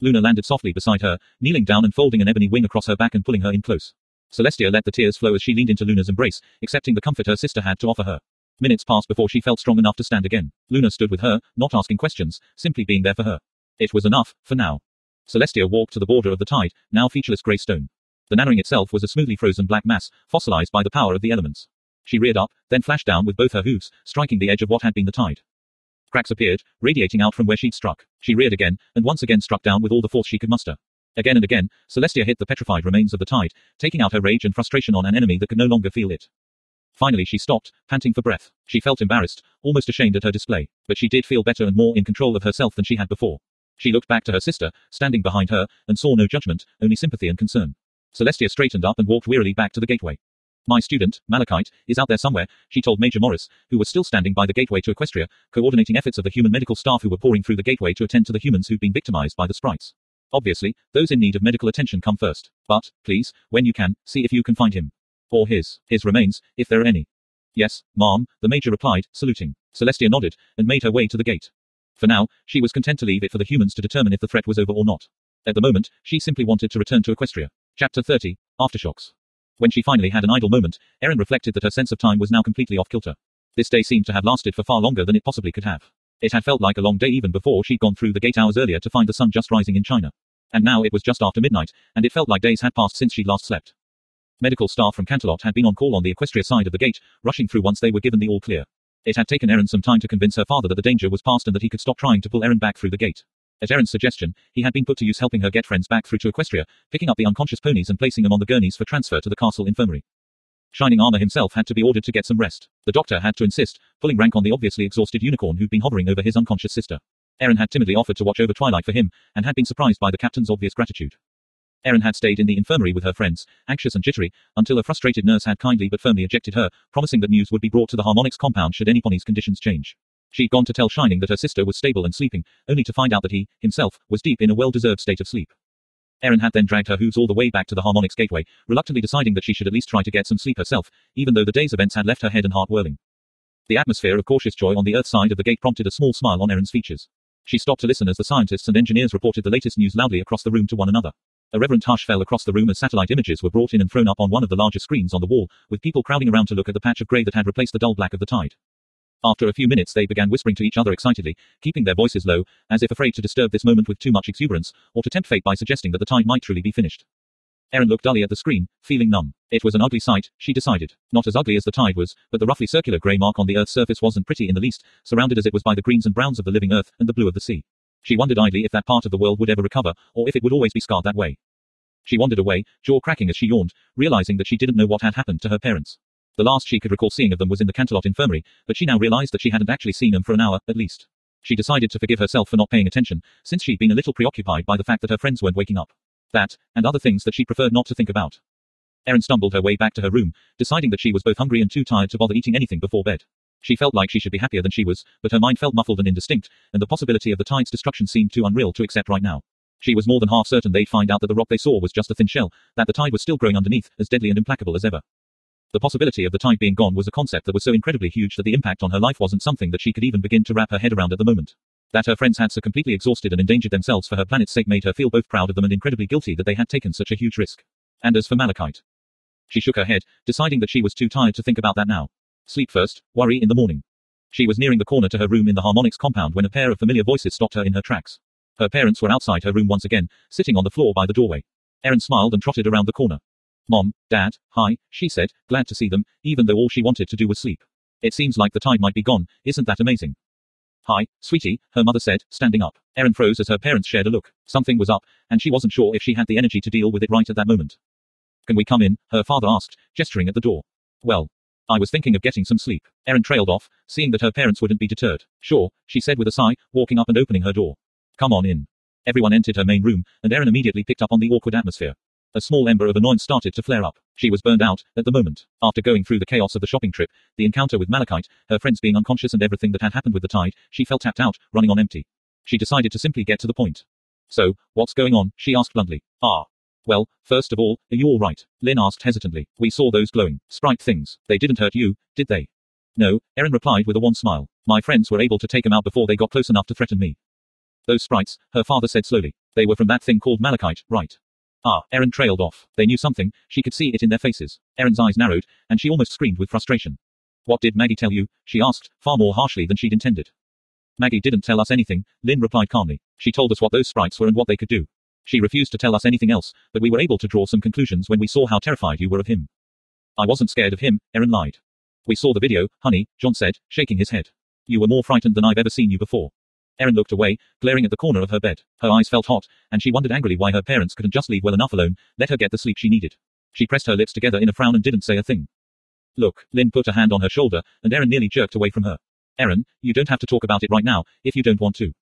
Luna landed softly beside her, kneeling down and folding an ebony wing across her back and pulling her in close. Celestia let the tears flow as she leaned into Luna's embrace, accepting the comfort her sister had to offer her. Minutes passed before she felt strong enough to stand again. Luna stood with her, not asking questions, simply being there for her. It was enough, for now. Celestia walked to the border of the tide, now featureless grey stone. The Nanoring itself was a smoothly frozen black mass, fossilized by the power of the elements. She reared up, then flashed down with both her hooves, striking the edge of what had been the tide. Cracks appeared, radiating out from where she'd struck. She reared again, and once again struck down with all the force she could muster. Again and again, Celestia hit the petrified remains of the tide, taking out her rage and frustration on an enemy that could no longer feel it. Finally she stopped, panting for breath. She felt embarrassed, almost ashamed at her display, but she did feel better and more in control of herself than she had before. She looked back to her sister, standing behind her, and saw no judgment, only sympathy and concern. Celestia straightened up and walked wearily back to the gateway. My student, Malachite, is out there somewhere, she told Major Morris, who was still standing by the gateway to Equestria, coordinating efforts of the human medical staff who were pouring through the gateway to attend to the humans who'd been victimized by the sprites. Obviously, those in need of medical attention come first. But, please, when you can, see if you can find him. Or his, his remains, if there are any. Yes, ma'am, the major replied, saluting. Celestia nodded, and made her way to the gate. For now, she was content to leave it for the humans to determine if the threat was over or not. At the moment, she simply wanted to return to Equestria. Chapter 30, Aftershocks. When she finally had an idle moment, Erin reflected that her sense of time was now completely off kilter. This day seemed to have lasted for far longer than it possibly could have. It had felt like a long day even before she'd gone through the gate hours earlier to find the sun just rising in China. And now it was just after midnight, and it felt like days had passed since she'd last slept. Medical staff from Canterlot had been on call on the Equestria side of the gate, rushing through once they were given the all clear. It had taken Erin some time to convince her father that the danger was past and that he could stop trying to pull Erin back through the gate. At Erin's suggestion, he had been put to use helping her get friends back through to Equestria, picking up the unconscious ponies and placing them on the gurneys for transfer to the castle infirmary. Shining Armor himself had to be ordered to get some rest. The doctor had to insist, pulling rank on the obviously exhausted unicorn who'd been hovering over his unconscious sister. Erin had timidly offered to watch over Twilight for him, and had been surprised by the captain's obvious gratitude. Erin had stayed in the infirmary with her friends, anxious and jittery, until a frustrated nurse had kindly but firmly ejected her, promising that news would be brought to the Harmonics compound should any pony's conditions change. She'd gone to tell Shining that her sister was stable and sleeping, only to find out that he, himself, was deep in a well-deserved state of sleep. Erin had then dragged her hooves all the way back to the Harmonics gateway, reluctantly deciding that she should at least try to get some sleep herself, even though the day's events had left her head and heart whirling. The atmosphere of cautious joy on the Earth side of the gate prompted a small smile on Erin's features. She stopped to listen as the scientists and engineers reported the latest news loudly across the room to one another. A reverent hush fell across the room as satellite images were brought in and thrown up on one of the larger screens on the wall, with people crowding around to look at the patch of grey that had replaced the dull black of the tide. After a few minutes they began whispering to each other excitedly, keeping their voices low, as if afraid to disturb this moment with too much exuberance, or to tempt fate by suggesting that the tide might truly be finished. Erin looked dully at the screen, feeling numb. It was an ugly sight, she decided. Not as ugly as the tide was, but the roughly circular grey mark on the Earth's surface wasn't pretty in the least, surrounded as it was by the greens and browns of the living Earth, and the blue of the sea. She wondered idly if that part of the world would ever recover, or if it would always be scarred that way. She wandered away, jaw cracking as she yawned, realizing that she didn't know what had happened to her parents. The last she could recall seeing of them was in the Canterlot Infirmary, but she now realized that she hadn't actually seen them for an hour, at least. She decided to forgive herself for not paying attention, since she'd been a little preoccupied by the fact that her friends weren't waking up. That, and other things that she preferred not to think about. Erin stumbled her way back to her room, deciding that she was both hungry and too tired to bother eating anything before bed. She felt like she should be happier than she was, but her mind felt muffled and indistinct, and the possibility of the tide's destruction seemed too unreal to accept right now. She was more than half certain they'd find out that the rock they saw was just a thin shell, that the tide was still growing underneath, as deadly and implacable as ever. The possibility of the tide being gone was a concept that was so incredibly huge that the impact on her life wasn't something that she could even begin to wrap her head around at the moment. That her friends had so completely exhausted and endangered themselves for her planet's sake made her feel both proud of them and incredibly guilty that they had taken such a huge risk. And as for Malachite, she shook her head, deciding that she was too tired to think about that now. Sleep first, worry in the morning. She was nearing the corner to her room in the Harmonics compound when a pair of familiar voices stopped her in her tracks. Her parents were outside her room once again, sitting on the floor by the doorway. Erin smiled and trotted around the corner. Mom, Dad, hi, she said, glad to see them, even though all she wanted to do was sleep. It seems like the tide might be gone, isn't that amazing? Hi, sweetie, her mother said, standing up. Erin froze as her parents shared a look. Something was up, and she wasn't sure if she had the energy to deal with it right at that moment. Can we come in? her father asked, gesturing at the door. Well, I was thinking of getting some sleep. Erin trailed off, seeing that her parents wouldn't be deterred. Sure, she said with a sigh, walking up and opening her door. Come on in. Everyone entered her main room, and Erin immediately picked up on the awkward atmosphere. A small ember of annoyance started to flare up. She was burned out, at the moment. After going through the chaos of the shopping trip, the encounter with Malachite, her friends being unconscious and everything that had happened with the tide, she felt tapped out, running on empty. She decided to simply get to the point. So, what's going on? she asked bluntly. Ah. Well, first of all, are you alright? Lynn asked hesitantly. We saw those glowing, sprite things. They didn't hurt you, did they? No, Erin replied with a wan smile. My friends were able to take them out before they got close enough to threaten me. Those sprites, her father said slowly. They were from that thing called Malachite, right? Ah, Erin trailed off. They knew something, she could see it in their faces. Erin's eyes narrowed, and she almost screamed with frustration. What did Maggie tell you? she asked, far more harshly than she'd intended. Maggie didn't tell us anything, Lynn replied calmly. She told us what those sprites were and what they could do. She refused to tell us anything else, but we were able to draw some conclusions when we saw how terrified you were of him. I wasn't scared of him, Erin lied. We saw the video, honey, John said, shaking his head. You were more frightened than I've ever seen you before. Erin looked away, glaring at the corner of her bed. Her eyes felt hot, and she wondered angrily why her parents couldn't just leave well enough alone, let her get the sleep she needed. She pressed her lips together in a frown and didn't say a thing. Look, Lynn put a hand on her shoulder, and Erin nearly jerked away from her. Erin, you don't have to talk about it right now, if you don't want to.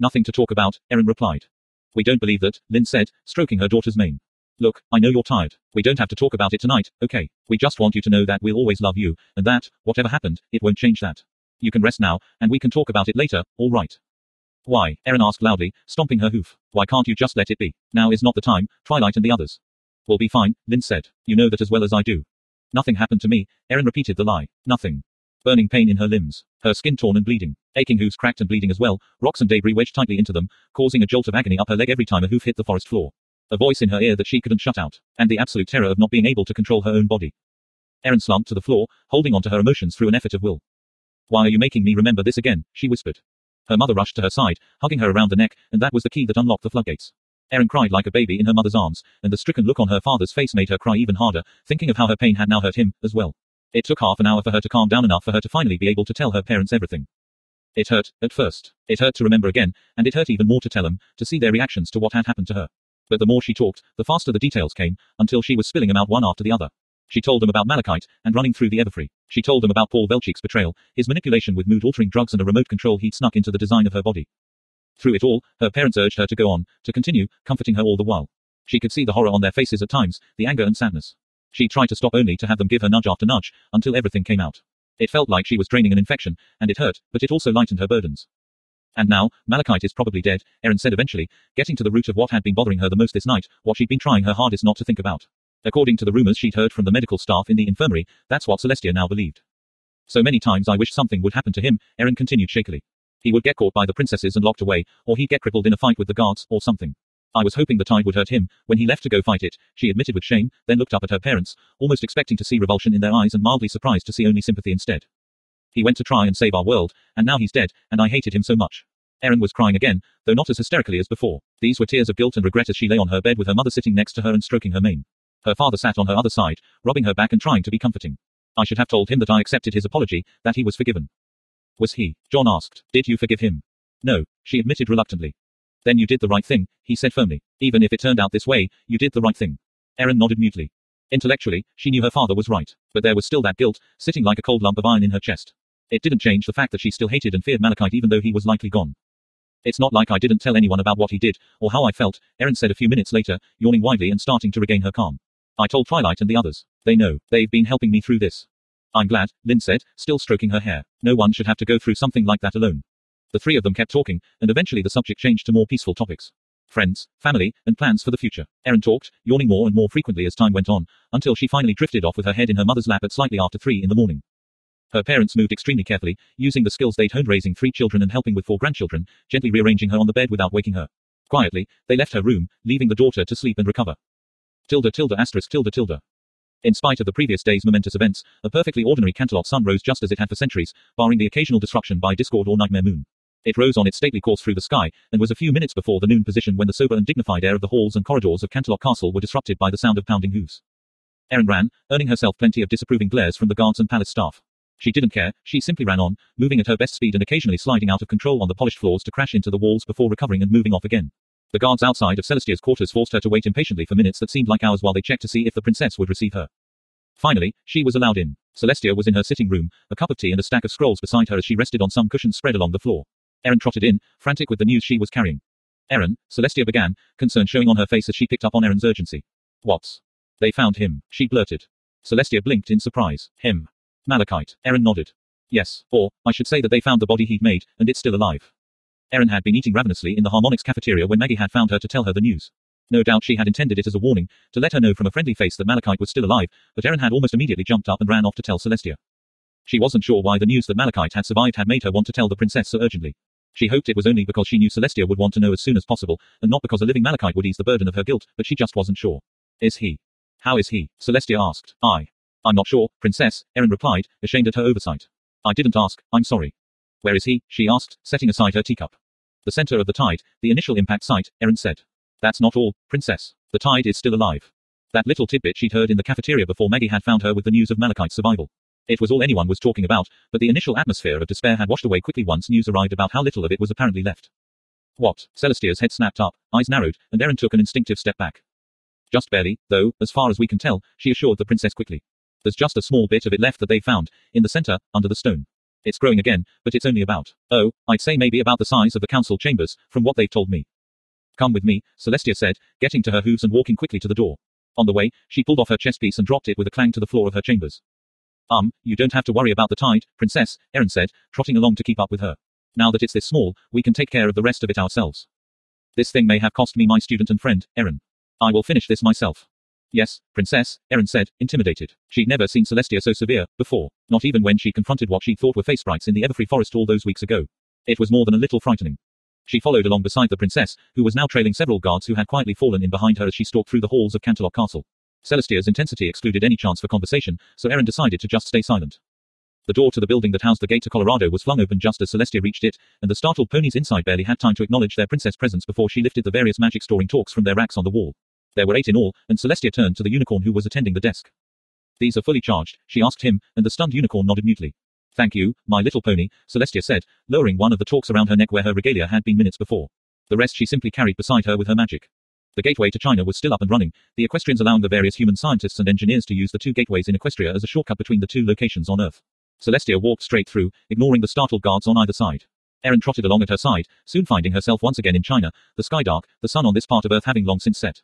Nothing to talk about, Erin replied. We don't believe that, Lynn said, stroking her daughter's mane. Look, I know you're tired. We don't have to talk about it tonight, okay? We just want you to know that we'll always love you, and that, whatever happened, it won't change that. You can rest now, and we can talk about it later, all right? Why? Erin asked loudly, stomping her hoof. Why can't you just let it be? Now is not the time, Twilight and the others. We'll be fine, Lynn said. You know that as well as I do. Nothing happened to me, Erin repeated the lie. Nothing. Burning pain in her limbs, her skin torn and bleeding, aching hooves cracked and bleeding as well, rocks and debris wedged tightly into them, causing a jolt of agony up her leg every time a hoof hit the forest floor. A voice in her ear that she couldn't shut out, and the absolute terror of not being able to control her own body. Erin slumped to the floor, holding onto her emotions through an effort of will. Why are you making me remember this again? she whispered. Her mother rushed to her side, hugging her around the neck, and that was the key that unlocked the floodgates. Erin cried like a baby in her mother's arms, and the stricken look on her father's face made her cry even harder, thinking of how her pain had now hurt him, as well. It took half an hour for her to calm down enough for her to finally be able to tell her parents everything. It hurt, at first. It hurt to remember again, and it hurt even more to tell them, to see their reactions to what had happened to her. But the more she talked, the faster the details came, until she was spilling them out one after the other. She told them about Malachite, and running through the Everfree. She told them about Paul Velchik's betrayal, his manipulation with mood-altering drugs and a remote control he'd snuck into the design of her body. Through it all, her parents urged her to go on, to continue, comforting her all the while. She could see the horror on their faces at times, the anger and sadness. She tried to stop only to have them give her nudge after nudge, until everything came out. It felt like she was draining an infection, and it hurt, but it also lightened her burdens. And now, Malachite is probably dead, Erin said eventually, getting to the root of what had been bothering her the most this night, what she'd been trying her hardest not to think about. According to the rumors she'd heard from the medical staff in the infirmary, that's what Celestia now believed. So many times I wished something would happen to him, Erin continued shakily. He would get caught by the princesses and locked away, or he'd get crippled in a fight with the guards, or something. I was hoping the tide would hurt him, when he left to go fight it, she admitted with shame, then looked up at her parents, almost expecting to see revulsion in their eyes and mildly surprised to see only sympathy instead. He went to try and save our world, and now he's dead, and I hated him so much. Erin was crying again, though not as hysterically as before. These were tears of guilt and regret as she lay on her bed with her mother sitting next to her and stroking her mane. Her father sat on her other side, rubbing her back and trying to be comforting. I should have told him that I accepted his apology, that he was forgiven. Was he? John asked. Did you forgive him? No, she admitted reluctantly. Then you did the right thing, he said firmly. Even if it turned out this way, you did the right thing. Erin nodded mutely. Intellectually, she knew her father was right, but there was still that guilt, sitting like a cold lump of iron in her chest. It didn't change the fact that she still hated and feared Malachite even though he was likely gone. It's not like I didn't tell anyone about what he did, or how I felt, Erin said a few minutes later, yawning widely and starting to regain her calm. I told Twilight and the others. They know. They've been helping me through this. I'm glad, Lynn said, still stroking her hair. No one should have to go through something like that alone. The three of them kept talking, and eventually the subject changed to more peaceful topics. Friends, family, and plans for the future. Erin talked, yawning more and more frequently as time went on, until she finally drifted off with her head in her mother's lap at slightly after three in the morning. Her parents moved extremely carefully, using the skills they'd honed raising three children and helping with four grandchildren, gently rearranging her on the bed without waking her. Quietly, they left her room, leaving the daughter to sleep and recover. Tilda tilde asterisk tilde tilde. In spite of the previous day's momentous events, a perfectly ordinary Canterlot sun rose just as it had for centuries, barring the occasional disruption by discord or nightmare moon. It rose on its stately course through the sky, and was a few minutes before the noon position when the sober and dignified air of the halls and corridors of Canterlot Castle were disrupted by the sound of pounding hooves. Erin ran, earning herself plenty of disapproving glares from the guards and palace staff. She didn't care, she simply ran on, moving at her best speed and occasionally sliding out of control on the polished floors to crash into the walls before recovering and moving off again. The guards outside of Celestia's quarters forced her to wait impatiently for minutes that seemed like hours while they checked to see if the princess would receive her. Finally, she was allowed in. Celestia was in her sitting room, a cup of tea and a stack of scrolls beside her as she rested on some cushions spread along the floor. Erin trotted in, frantic with the news she was carrying. Erin, Celestia began, concern showing on her face as she picked up on Erin's urgency. What's? They found him, she blurted. Celestia blinked in surprise. Him. Malachite. Erin nodded. Yes, or, I should say that they found the body he'd made, and it's still alive. Erin had been eating ravenously in the Harmonics cafeteria when Maggie had found her to tell her the news. No doubt she had intended it as a warning, to let her know from a friendly face that Malachite was still alive, but Erin had almost immediately jumped up and ran off to tell Celestia. She wasn't sure why the news that Malachite had survived had made her want to tell the princess so urgently. She hoped it was only because she knew Celestia would want to know as soon as possible, and not because a living Malachite would ease the burden of her guilt, but she just wasn't sure. Is he? How is he? Celestia asked. I. I'm not sure, princess, Erin replied, ashamed at her oversight. I didn't ask, I'm sorry. Where is he? she asked, setting aside her teacup. The center of the tide, the initial impact site, Erin said. That's not all, princess. The tide is still alive. That little tidbit she'd heard in the cafeteria before Maggie had found her with the news of Malachite's survival. It was all anyone was talking about, but the initial atmosphere of despair had washed away quickly once news arrived about how little of it was apparently left. What? Celestia's head snapped up, eyes narrowed, and Erin took an instinctive step back. Just barely, though, as far as we can tell, she assured the princess quickly. There's just a small bit of it left that they found, in the center, under the stone. It's growing again, but it's only about, oh, I'd say maybe about the size of the council chambers, from what they've told me. Come with me, Celestia said, getting to her hooves and walking quickly to the door. On the way, she pulled off her chest piece and dropped it with a clang to the floor of her chambers. Um, you don't have to worry about the tide, princess, Erin said, trotting along to keep up with her. Now that it's this small, we can take care of the rest of it ourselves. This thing may have cost me my student and friend, Erin. I will finish this myself. Yes, princess, Erin said, intimidated. She'd never seen Celestia so severe, before. Not even when she confronted what she thought were fey sprites in the Everfree forest all those weeks ago. It was more than a little frightening. She followed along beside the princess, who was now trailing several guards who had quietly fallen in behind her as she stalked through the halls of Canterlot Castle. Celestia's intensity excluded any chance for conversation, so Erin decided to just stay silent. The door to the building that housed the gate to Colorado was flung open just as Celestia reached it, and the startled ponies inside barely had time to acknowledge their princess presence before she lifted the various magic storing torcs from their racks on the wall. There were eight in all, and Celestia turned to the unicorn who was attending the desk. These are fully charged, she asked him, and the stunned unicorn nodded mutely. Thank you, my little pony, Celestia said, lowering one of the torcs around her neck where her regalia had been minutes before. The rest she simply carried beside her with her magic. The gateway to China was still up and running, the equestrians allowing the various human scientists and engineers to use the two gateways in Equestria as a shortcut between the two locations on Earth. Celestia walked straight through, ignoring the startled guards on either side. Erin trotted along at her side, soon finding herself once again in China, the sky dark, the sun on this part of Earth having long since set.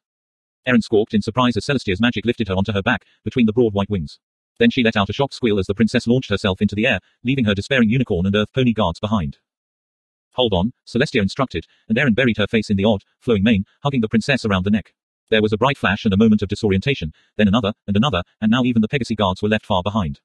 Erin squawked in surprise as Celestia's magic lifted her onto her back, between the broad white wings. Then she let out a shocked squeal as the princess launched herself into the air, leaving her despairing unicorn and earth pony guards behind. Hold on, Celestia instructed, and Erin buried her face in the odd, flowing mane, hugging the princess around the neck. There was a bright flash and a moment of disorientation, then another, and another, and now even the Pegasi guards were left far behind.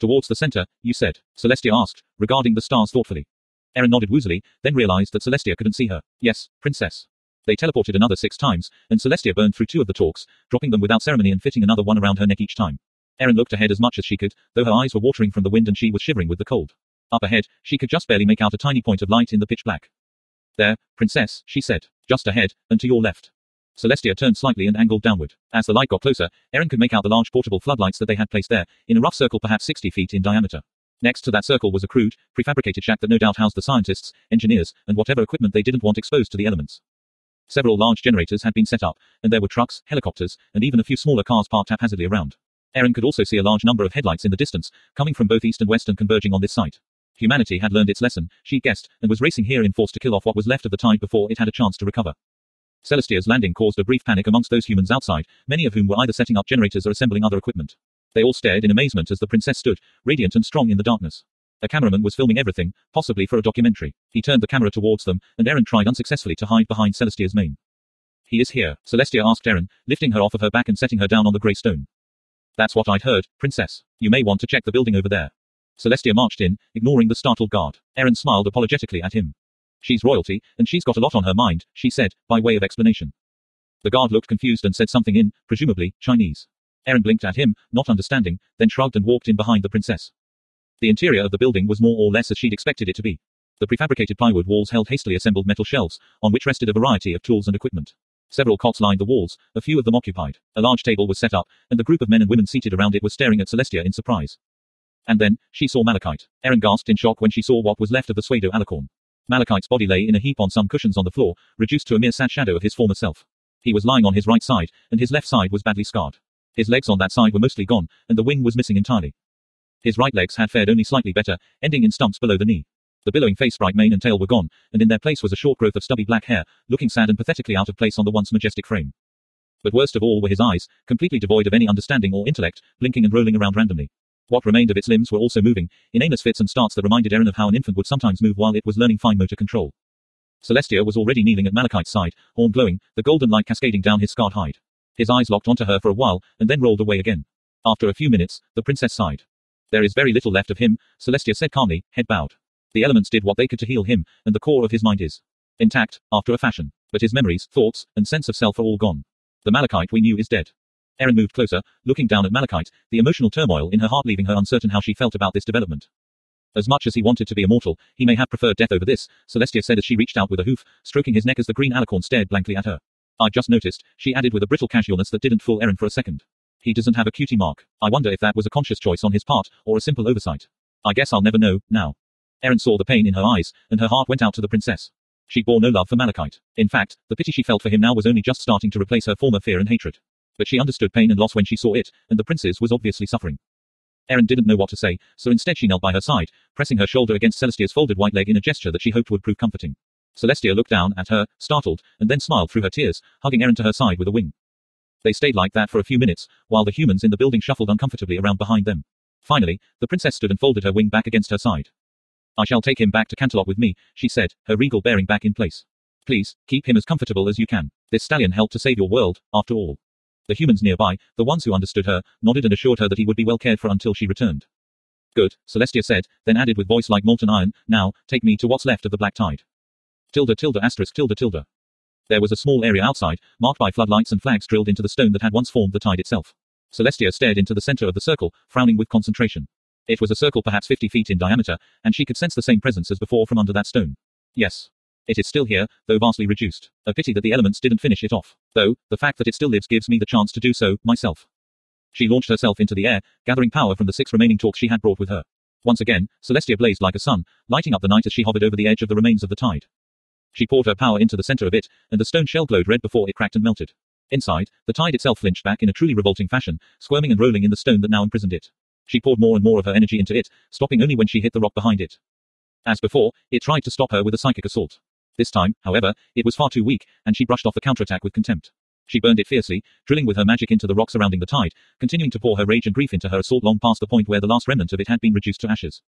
Towards the center, you said, Celestia asked, regarding the stars thoughtfully. Erin nodded woozily, then realized that Celestia couldn't see her. Yes, princess. They teleported another six times, and Celestia burned through two of the torcs, dropping them without ceremony and fitting another one around her neck each time. Erin looked ahead as much as she could, though her eyes were watering from the wind and she was shivering with the cold. Up ahead, she could just barely make out a tiny point of light in the pitch black. There, princess, she said. Just ahead, and to your left. Celestia turned slightly and angled downward. As the light got closer, Erin could make out the large portable floodlights that they had placed there, in a rough circle perhaps 60 feet in diameter. Next to that circle was a crude, prefabricated shack that no doubt housed the scientists, engineers, and whatever equipment they didn't want exposed to the elements. Several large generators had been set up, and there were trucks, helicopters, and even a few smaller cars parked haphazardly around. Erin could also see a large number of headlights in the distance, coming from both east and west and converging on this site. Humanity had learned its lesson, she guessed, and was racing here in force to kill off what was left of the tide before it had a chance to recover. Celestia's landing caused a brief panic amongst those humans outside, many of whom were either setting up generators or assembling other equipment. They all stared in amazement as the princess stood, radiant and strong in the darkness. A cameraman was filming everything, possibly for a documentary. He turned the camera towards them, and Erin tried unsuccessfully to hide behind Celestia's mane. He is here, Celestia asked Erin, lifting her off of her back and setting her down on the grey stone. That's what I'd heard, princess. You may want to check the building over there. Celestia marched in, ignoring the startled guard. Erin smiled apologetically at him. She's royalty, and she's got a lot on her mind, she said, by way of explanation. The guard looked confused and said something in, presumably, Chinese. Erin blinked at him, not understanding, then shrugged and walked in behind the princess. The interior of the building was more or less as she'd expected it to be. The prefabricated plywood walls held hastily assembled metal shelves, on which rested a variety of tools and equipment. Several cots lined the walls, a few of them occupied. A large table was set up, and the group of men and women seated around it was staring at Celestia in surprise. And then, she saw Malachite. Erin gasped in shock when she saw what was left of the pseudo alicorn. Malachite's body lay in a heap on some cushions on the floor, reduced to a mere sad shadow of his former self. He was lying on his right side, and his left side was badly scarred. His legs on that side were mostly gone, and the wing was missing entirely. His right legs had fared only slightly better, ending in stumps below the knee. The billowing face, bright mane and tail were gone, and in their place was a short growth of stubby black hair, looking sad and pathetically out of place on the once majestic frame. But worst of all were his eyes, completely devoid of any understanding or intellect, blinking and rolling around randomly. What remained of its limbs were also moving, in aimless fits and starts that reminded Erin of how an infant would sometimes move while it was learning fine motor control. Celestia was already kneeling at Malachite's side, horn glowing, the golden light cascading down his scarred hide. His eyes locked onto her for a while, and then rolled away again. After a few minutes, the princess sighed. There is very little left of him, Celestia said calmly, head bowed. The elements did what they could to heal him, and the core of his mind is intact, after a fashion. But his memories, thoughts, and sense of self are all gone. The Malachite we knew is dead. Erin moved closer, looking down at Malachite, the emotional turmoil in her heart leaving her uncertain how she felt about this development. As much as he wanted to be immortal, he may have preferred death over this, Celestia said as she reached out with a hoof, stroking his neck as the green alicorn stared blankly at her. I just noticed, she added with a brittle casualness that didn't fool Erin for a second. He doesn't have a cutie mark. I wonder if that was a conscious choice on his part, or a simple oversight. I guess I'll never know, now. Erin saw the pain in her eyes, and her heart went out to the princess. She bore no love for Malachite. In fact, the pity she felt for him now was only just starting to replace her former fear and hatred. But she understood pain and loss when she saw it, and the princess was obviously suffering. Erin didn't know what to say, so instead she knelt by her side, pressing her shoulder against Celestia's folded white leg in a gesture that she hoped would prove comforting. Celestia looked down at her, startled, and then smiled through her tears, hugging Erin to her side with a wing. They stayed like that for a few minutes, while the humans in the building shuffled uncomfortably around behind them. Finally, the princess stood and folded her wing back against her side. I shall take him back to Canterlot with me, she said, her regal bearing back in place. Please, keep him as comfortable as you can. This stallion helped to save your world, after all. The humans nearby, the ones who understood her, nodded and assured her that he would be well cared for until she returned. Good, Celestia said, then added with voice like molten iron, now, take me to what's left of the black tide. Tilda tilde asterisk tilde tilde. There was a small area outside, marked by floodlights and flags drilled into the stone that had once formed the tide itself. Celestia stared into the center of the circle, frowning with concentration. It was a circle perhaps 50 feet in diameter, and she could sense the same presence as before from under that stone. Yes. It is still here, though vastly reduced. A pity that the elements didn't finish it off. Though, the fact that it still lives gives me the chance to do so, myself. She launched herself into the air, gathering power from the six remaining torcs she had brought with her. Once again, Celestia blazed like a sun, lighting up the night as she hovered over the edge of the remains of the tide. She poured her power into the center of it, and the stone shell glowed red before it cracked and melted. Inside, the tide itself flinched back in a truly revolting fashion, squirming and rolling in the stone that now imprisoned it. She poured more and more of her energy into it, stopping only when she hit the rock behind it. As before, it tried to stop her with a psychic assault. This time, however, it was far too weak, and she brushed off the counterattack with contempt. She burned it fiercely, drilling with her magic into the rock surrounding the tide, continuing to pour her rage and grief into her assault long past the point where the last remnant of it had been reduced to ashes.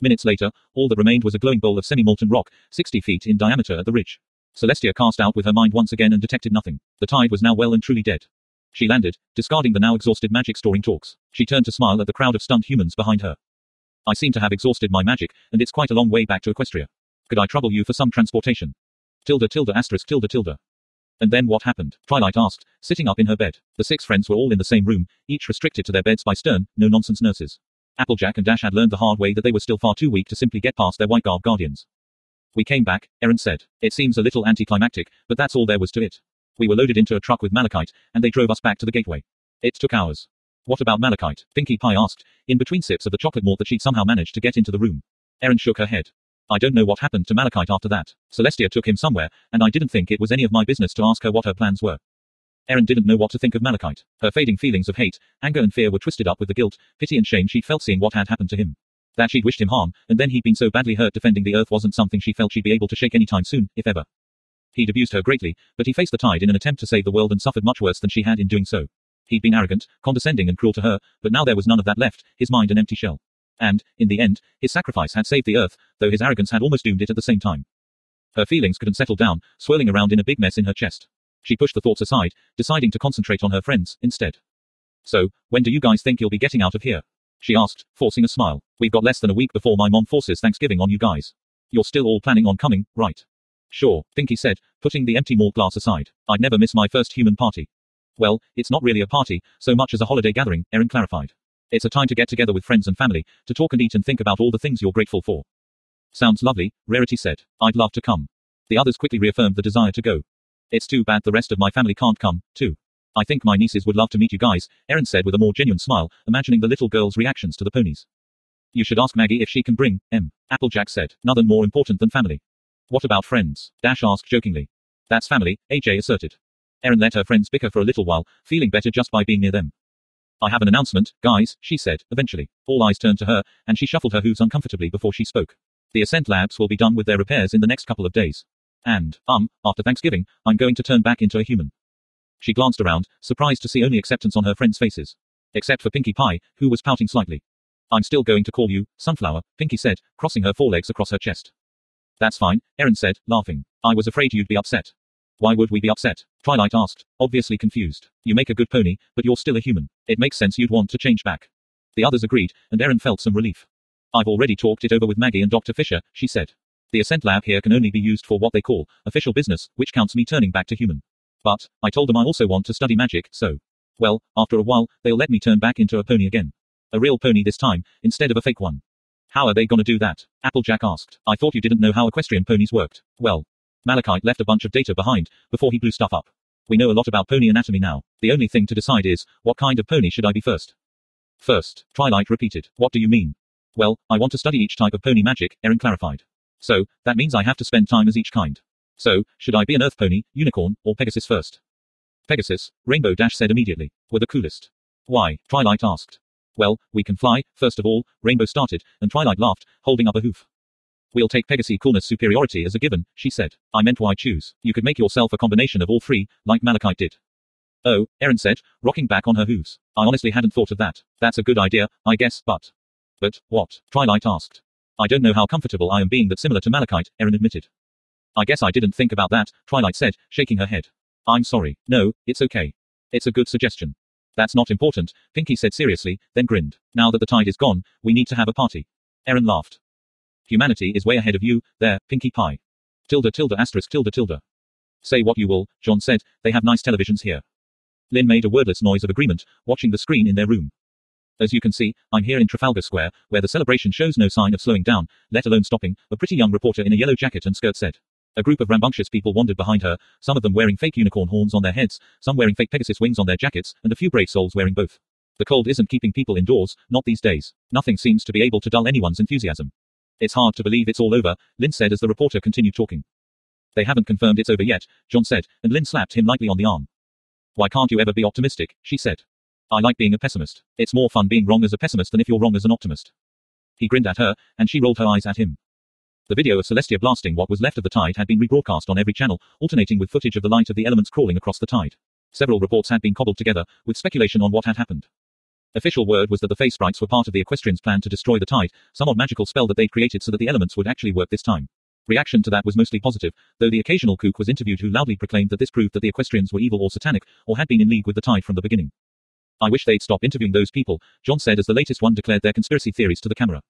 Minutes later, all that remained was a glowing bowl of semi-molten rock, 60 feet in diameter at the ridge. Celestia cast out with her mind once again and detected nothing. The tide was now well and truly dead. She landed, discarding the now exhausted magic storing torcs. She turned to smile at the crowd of stunned humans behind her. I seem to have exhausted my magic, and it's quite a long way back to Equestria. Could I trouble you for some transportation? Tilda tilde asterisk tilde tilde. And then what happened? Twilight asked, sitting up in her bed. The six friends were all in the same room, each restricted to their beds by stern, no-nonsense nurses. Applejack and Dash had learned the hard way that they were still far too weak to simply get past their white garb guardians. We came back, Erin said. It seems a little anticlimactic, but that's all there was to it. We were loaded into a truck with Malachite, and they drove us back to the gateway. It took hours. What about Malachite? Pinkie Pie asked, in between sips of the chocolate malt that she'd somehow managed to get into the room. Erin shook her head. I don't know what happened to Malachite after that. Celestia took him somewhere, and I didn't think it was any of my business to ask her what her plans were. Erin didn't know what to think of Malachite. Her fading feelings of hate, anger and fear were twisted up with the guilt, pity and shame she'd felt seeing what had happened to him. That she'd wished him harm, and then he'd been so badly hurt defending the earth wasn't something she felt she'd be able to shake any time soon, if ever. He'd abused her greatly, but he faced the tide in an attempt to save the world and suffered much worse than she had in doing so. He'd been arrogant, condescending and cruel to her, but now there was none of that left, his mind an empty shell. And, in the end, his sacrifice had saved the Earth, though his arrogance had almost doomed it at the same time. Her feelings couldn't settle down, swirling around in a big mess in her chest. She pushed the thoughts aside, deciding to concentrate on her friends, instead. So, when do you guys think you'll be getting out of here? She asked, forcing a smile. We've got less than a week before my mom forces Thanksgiving on you guys. You're still all planning on coming, right? Sure, Pinkie said, putting the empty malt glass aside. I'd never miss my first human party. Well, it's not really a party, so much as a holiday gathering, Erin clarified. It's a time to get together with friends and family, to talk and eat and think about all the things you're grateful for. Sounds lovely, Rarity said. I'd love to come. The others quickly reaffirmed the desire to go. It's too bad the rest of my family can't come, too. I think my nieces would love to meet you guys, Erin said with a more genuine smile, imagining the little girl's reactions to the ponies. You should ask Maggie if she can bring, M. Applejack said. Nothing more important than family. What about friends? Dash asked jokingly. That's family, AJ asserted. Erin let her friends bicker for a little while, feeling better just by being near them. I have an announcement, guys, she said, eventually. All eyes turned to her, and she shuffled her hooves uncomfortably before she spoke. The Ascent labs will be done with their repairs in the next couple of days. And, um, after Thanksgiving, I'm going to turn back into a human. She glanced around, surprised to see only acceptance on her friends' faces. Except for Pinkie Pie, who was pouting slightly. I'm still going to call you, Sunflower, Pinkie said, crossing her forelegs across her chest. That's fine, Erin said, laughing. I was afraid you'd be upset. Why would we be upset? Twilight asked, obviously confused. You make a good pony, but you're still a human. It makes sense you'd want to change back. The others agreed, and Erin felt some relief. I've already talked it over with Maggie and Dr. Fisher, she said. The Ascent Lab here can only be used for what they call official business, which counts me turning back to human. But, I told them I also want to study magic, so. Well, after a while, they'll let me turn back into a pony again. A real pony this time, instead of a fake one. How are they gonna do that? Applejack asked. I thought you didn't know how equestrian ponies worked. Well, Malachite left a bunch of data behind, before he blew stuff up. We know a lot about pony anatomy now. The only thing to decide is, what kind of pony should I be first? First, Twilight repeated. What do you mean? Well, I want to study each type of pony magic, Erin clarified. So, that means I have to spend time as each kind. So, should I be an earth pony, unicorn, or Pegasus first? Pegasus, Rainbow Dash said immediately. Were the coolest. Why? Twilight asked. Well, we can fly, first of all, Rainbow started, and Twilight laughed, holding up a hoof. We'll take Pegasus coolness superiority as a given, she said. I meant why choose. You could make yourself a combination of all three, like Malachite did. Oh, Erin said, rocking back on her hooves. I honestly hadn't thought of that. That's a good idea, I guess, but. But, what? Twilight asked. I don't know how comfortable I am being that similar to Malachite, Erin admitted. I guess I didn't think about that, Twilight said, shaking her head. I'm sorry. No, it's okay. It's a good suggestion. That's not important, Pinkie said seriously, then grinned. Now that the tide is gone, we need to have a party. Erin laughed. Humanity is way ahead of you, there, Pinkie Pie. Tilda tilde asterisk tilde tilde. Say what you will, John said, they have nice televisions here. Lynn made a wordless noise of agreement, watching the screen in their room. As you can see, I'm here in Trafalgar Square, where the celebration shows no sign of slowing down, let alone stopping, a pretty young reporter in a yellow jacket and skirt said. A group of rambunctious people wandered behind her, some of them wearing fake unicorn horns on their heads, some wearing fake Pegasus wings on their jackets, and a few brave souls wearing both. The cold isn't keeping people indoors, not these days. Nothing seems to be able to dull anyone's enthusiasm. It's hard to believe it's all over, Lynn said as the reporter continued talking. They haven't confirmed it's over yet, John said, and Lynn slapped him lightly on the arm. Why can't you ever be optimistic, she said. I like being a pessimist. It's more fun being wrong as a pessimist than if you're wrong as an optimist. He grinned at her, and she rolled her eyes at him. The video of Celestia blasting what was left of the tide had been rebroadcast on every channel, alternating with footage of the light of the elements crawling across the tide. Several reports had been cobbled together, with speculation on what had happened. Official word was that the fey sprites were part of the Equestrians' plan to destroy the tide, some odd magical spell that they'd created so that the elements would actually work this time. Reaction to that was mostly positive, though the occasional kook was interviewed who loudly proclaimed that this proved that the Equestrians were evil or satanic, or had been in league with the tide from the beginning. I wish they'd stop interviewing those people, John said as the latest one declared their conspiracy theories to the camera.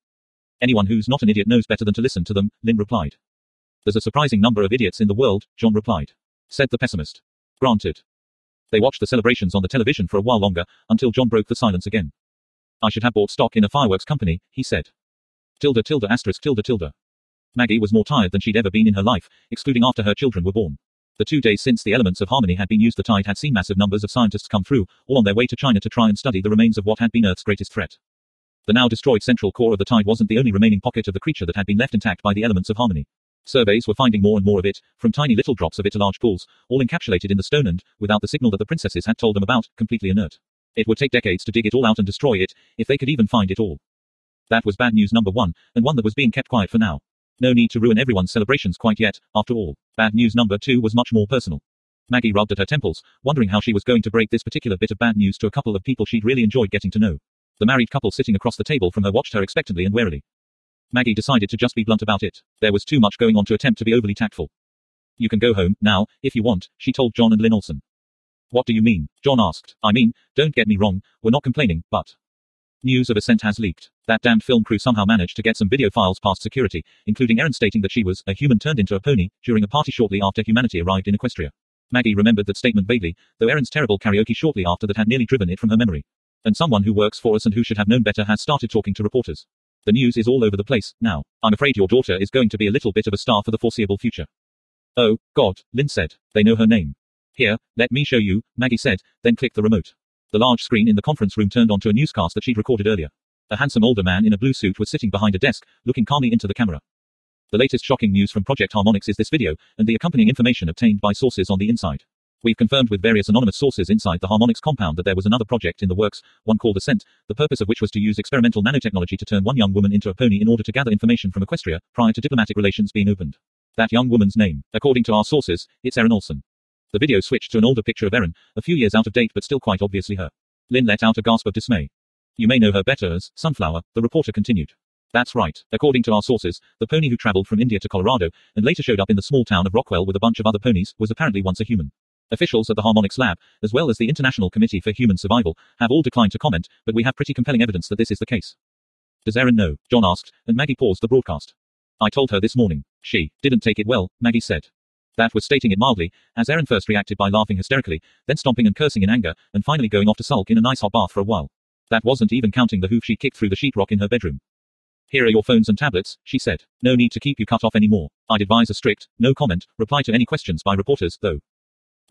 Anyone who's not an idiot knows better than to listen to them, Lynn replied. There's a surprising number of idiots in the world, John replied. Said the pessimist. Granted. They watched the celebrations on the television for a while longer, until John broke the silence again. I should have bought stock in a fireworks company, he said. Tilda tilde asterisk tilde tilde. Maggie was more tired than she'd ever been in her life, excluding after her children were born. The two days since the elements of harmony had been used the tide had seen massive numbers of scientists come through, all on their way to China to try and study the remains of what had been Earth's greatest threat. The now destroyed central core of the tide wasn't the only remaining pocket of the creature that had been left intact by the elements of harmony. Surveys were finding more and more of it, from tiny little drops of it to large pools, all encapsulated in the stone and, without the signal that the princesses had told them about, completely inert. It would take decades to dig it all out and destroy it, if they could even find it all. That was bad news number one, and one that was being kept quiet for now. No need to ruin everyone's celebrations quite yet, after all. Bad news number two was much more personal. Maggie rubbed at her temples, wondering how she was going to break this particular bit of bad news to a couple of people she'd really enjoyed getting to know. The married couple sitting across the table from her watched her expectantly and warily. Maggie decided to just be blunt about it. There was too much going on to attempt to be overly tactful. You can go home, now, if you want, she told John and Lynn Olson. What do you mean? John asked. I mean, don't get me wrong, we're not complaining, but. News of Ascent has leaked. That damned film crew somehow managed to get some video files past security, including Erin stating that she was a human turned into a pony during a party shortly after humanity arrived in Equestria. Maggie remembered that statement vaguely, though Erin's terrible karaoke shortly after that had nearly driven it from her memory. And someone who works for us and who should have known better has started talking to reporters. The news is all over the place now. I'm afraid your daughter is going to be a little bit of a star for the foreseeable future. Oh, God, Lynn said. They know her name. Here, let me show you, Maggie said, then click the remote. The large screen in the conference room turned onto a newscast that she'd recorded earlier. A handsome older man in a blue suit was sitting behind a desk, looking calmly into the camera. The latest shocking news from Project Harmonix is this video, and the accompanying information obtained by sources on the inside. We've confirmed with various anonymous sources inside the Harmonix compound that there was another project in the works, one called Ascent, the purpose of which was to use experimental nanotechnology to turn one young woman into a pony in order to gather information from Equestria, prior to diplomatic relations being opened. That young woman's name, according to our sources, it's Erin Olson. The video switched to an older picture of Erin, a few years out of date but still quite obviously her. Lynn let out a gasp of dismay. You may know her better as Sunflower, the reporter continued. That's right. According to our sources, the pony who traveled from India to Colorado and later showed up in the small town of Rockwell with a bunch of other ponies was apparently once a human. Officials at the Harmonix Lab, as well as the International Committee for Human Survival, have all declined to comment, but we have pretty compelling evidence that this is the case. Does Erin know? John asked, and Maggie paused the broadcast. I told her this morning. She didn't take it well, Maggie said. That was stating it mildly, as Erin first reacted by laughing hysterically, then stomping and cursing in anger, and finally going off to sulk in a nice hot bath for a while. That wasn't even counting the hoof she kicked through the sheetrock in her bedroom. Here are your phones and tablets, she said. No need to keep you cut off anymore. I'd advise a strict, no comment, reply to any questions by reporters, though.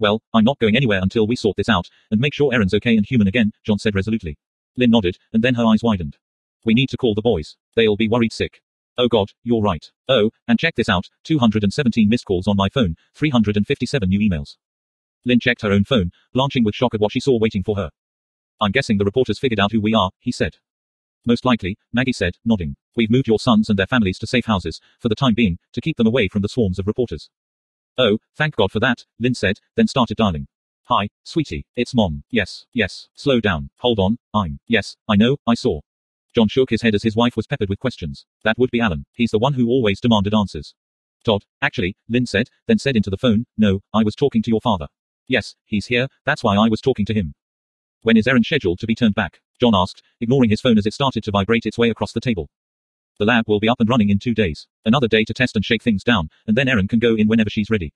Well, I'm not going anywhere until we sort this out, and make sure Erin's okay and human again, John said resolutely. Lynn nodded, and then her eyes widened. We need to call the boys. They'll be worried sick. Oh god, you're right. Oh, and check this out 217 missed calls on my phone, 357 new emails. Lynn checked her own phone, blanching with shock at what she saw waiting for her. I'm guessing the reporters figured out who we are, he said. Most likely, Maggie said, nodding. We've moved your sons and their families to safe houses, for the time being, to keep them away from the swarms of reporters. Oh, thank God for that, Lynn said, then started dialing. Hi, sweetie, it's mom. Yes, yes, slow down, hold on, I'm, yes, I know, I saw. John shook his head as his wife was peppered with questions. That would be Alan. He's the one who always demanded answers. Todd, actually, Lynn said, then said into the phone, No, I was talking to your father. Yes, he's here, that's why I was talking to him. When is Erin scheduled to be turned back? John asked, ignoring his phone as it started to vibrate its way across the table. The lab will be up and running in two days. Another day to test and shake things down, and then Erin can go in whenever she's ready.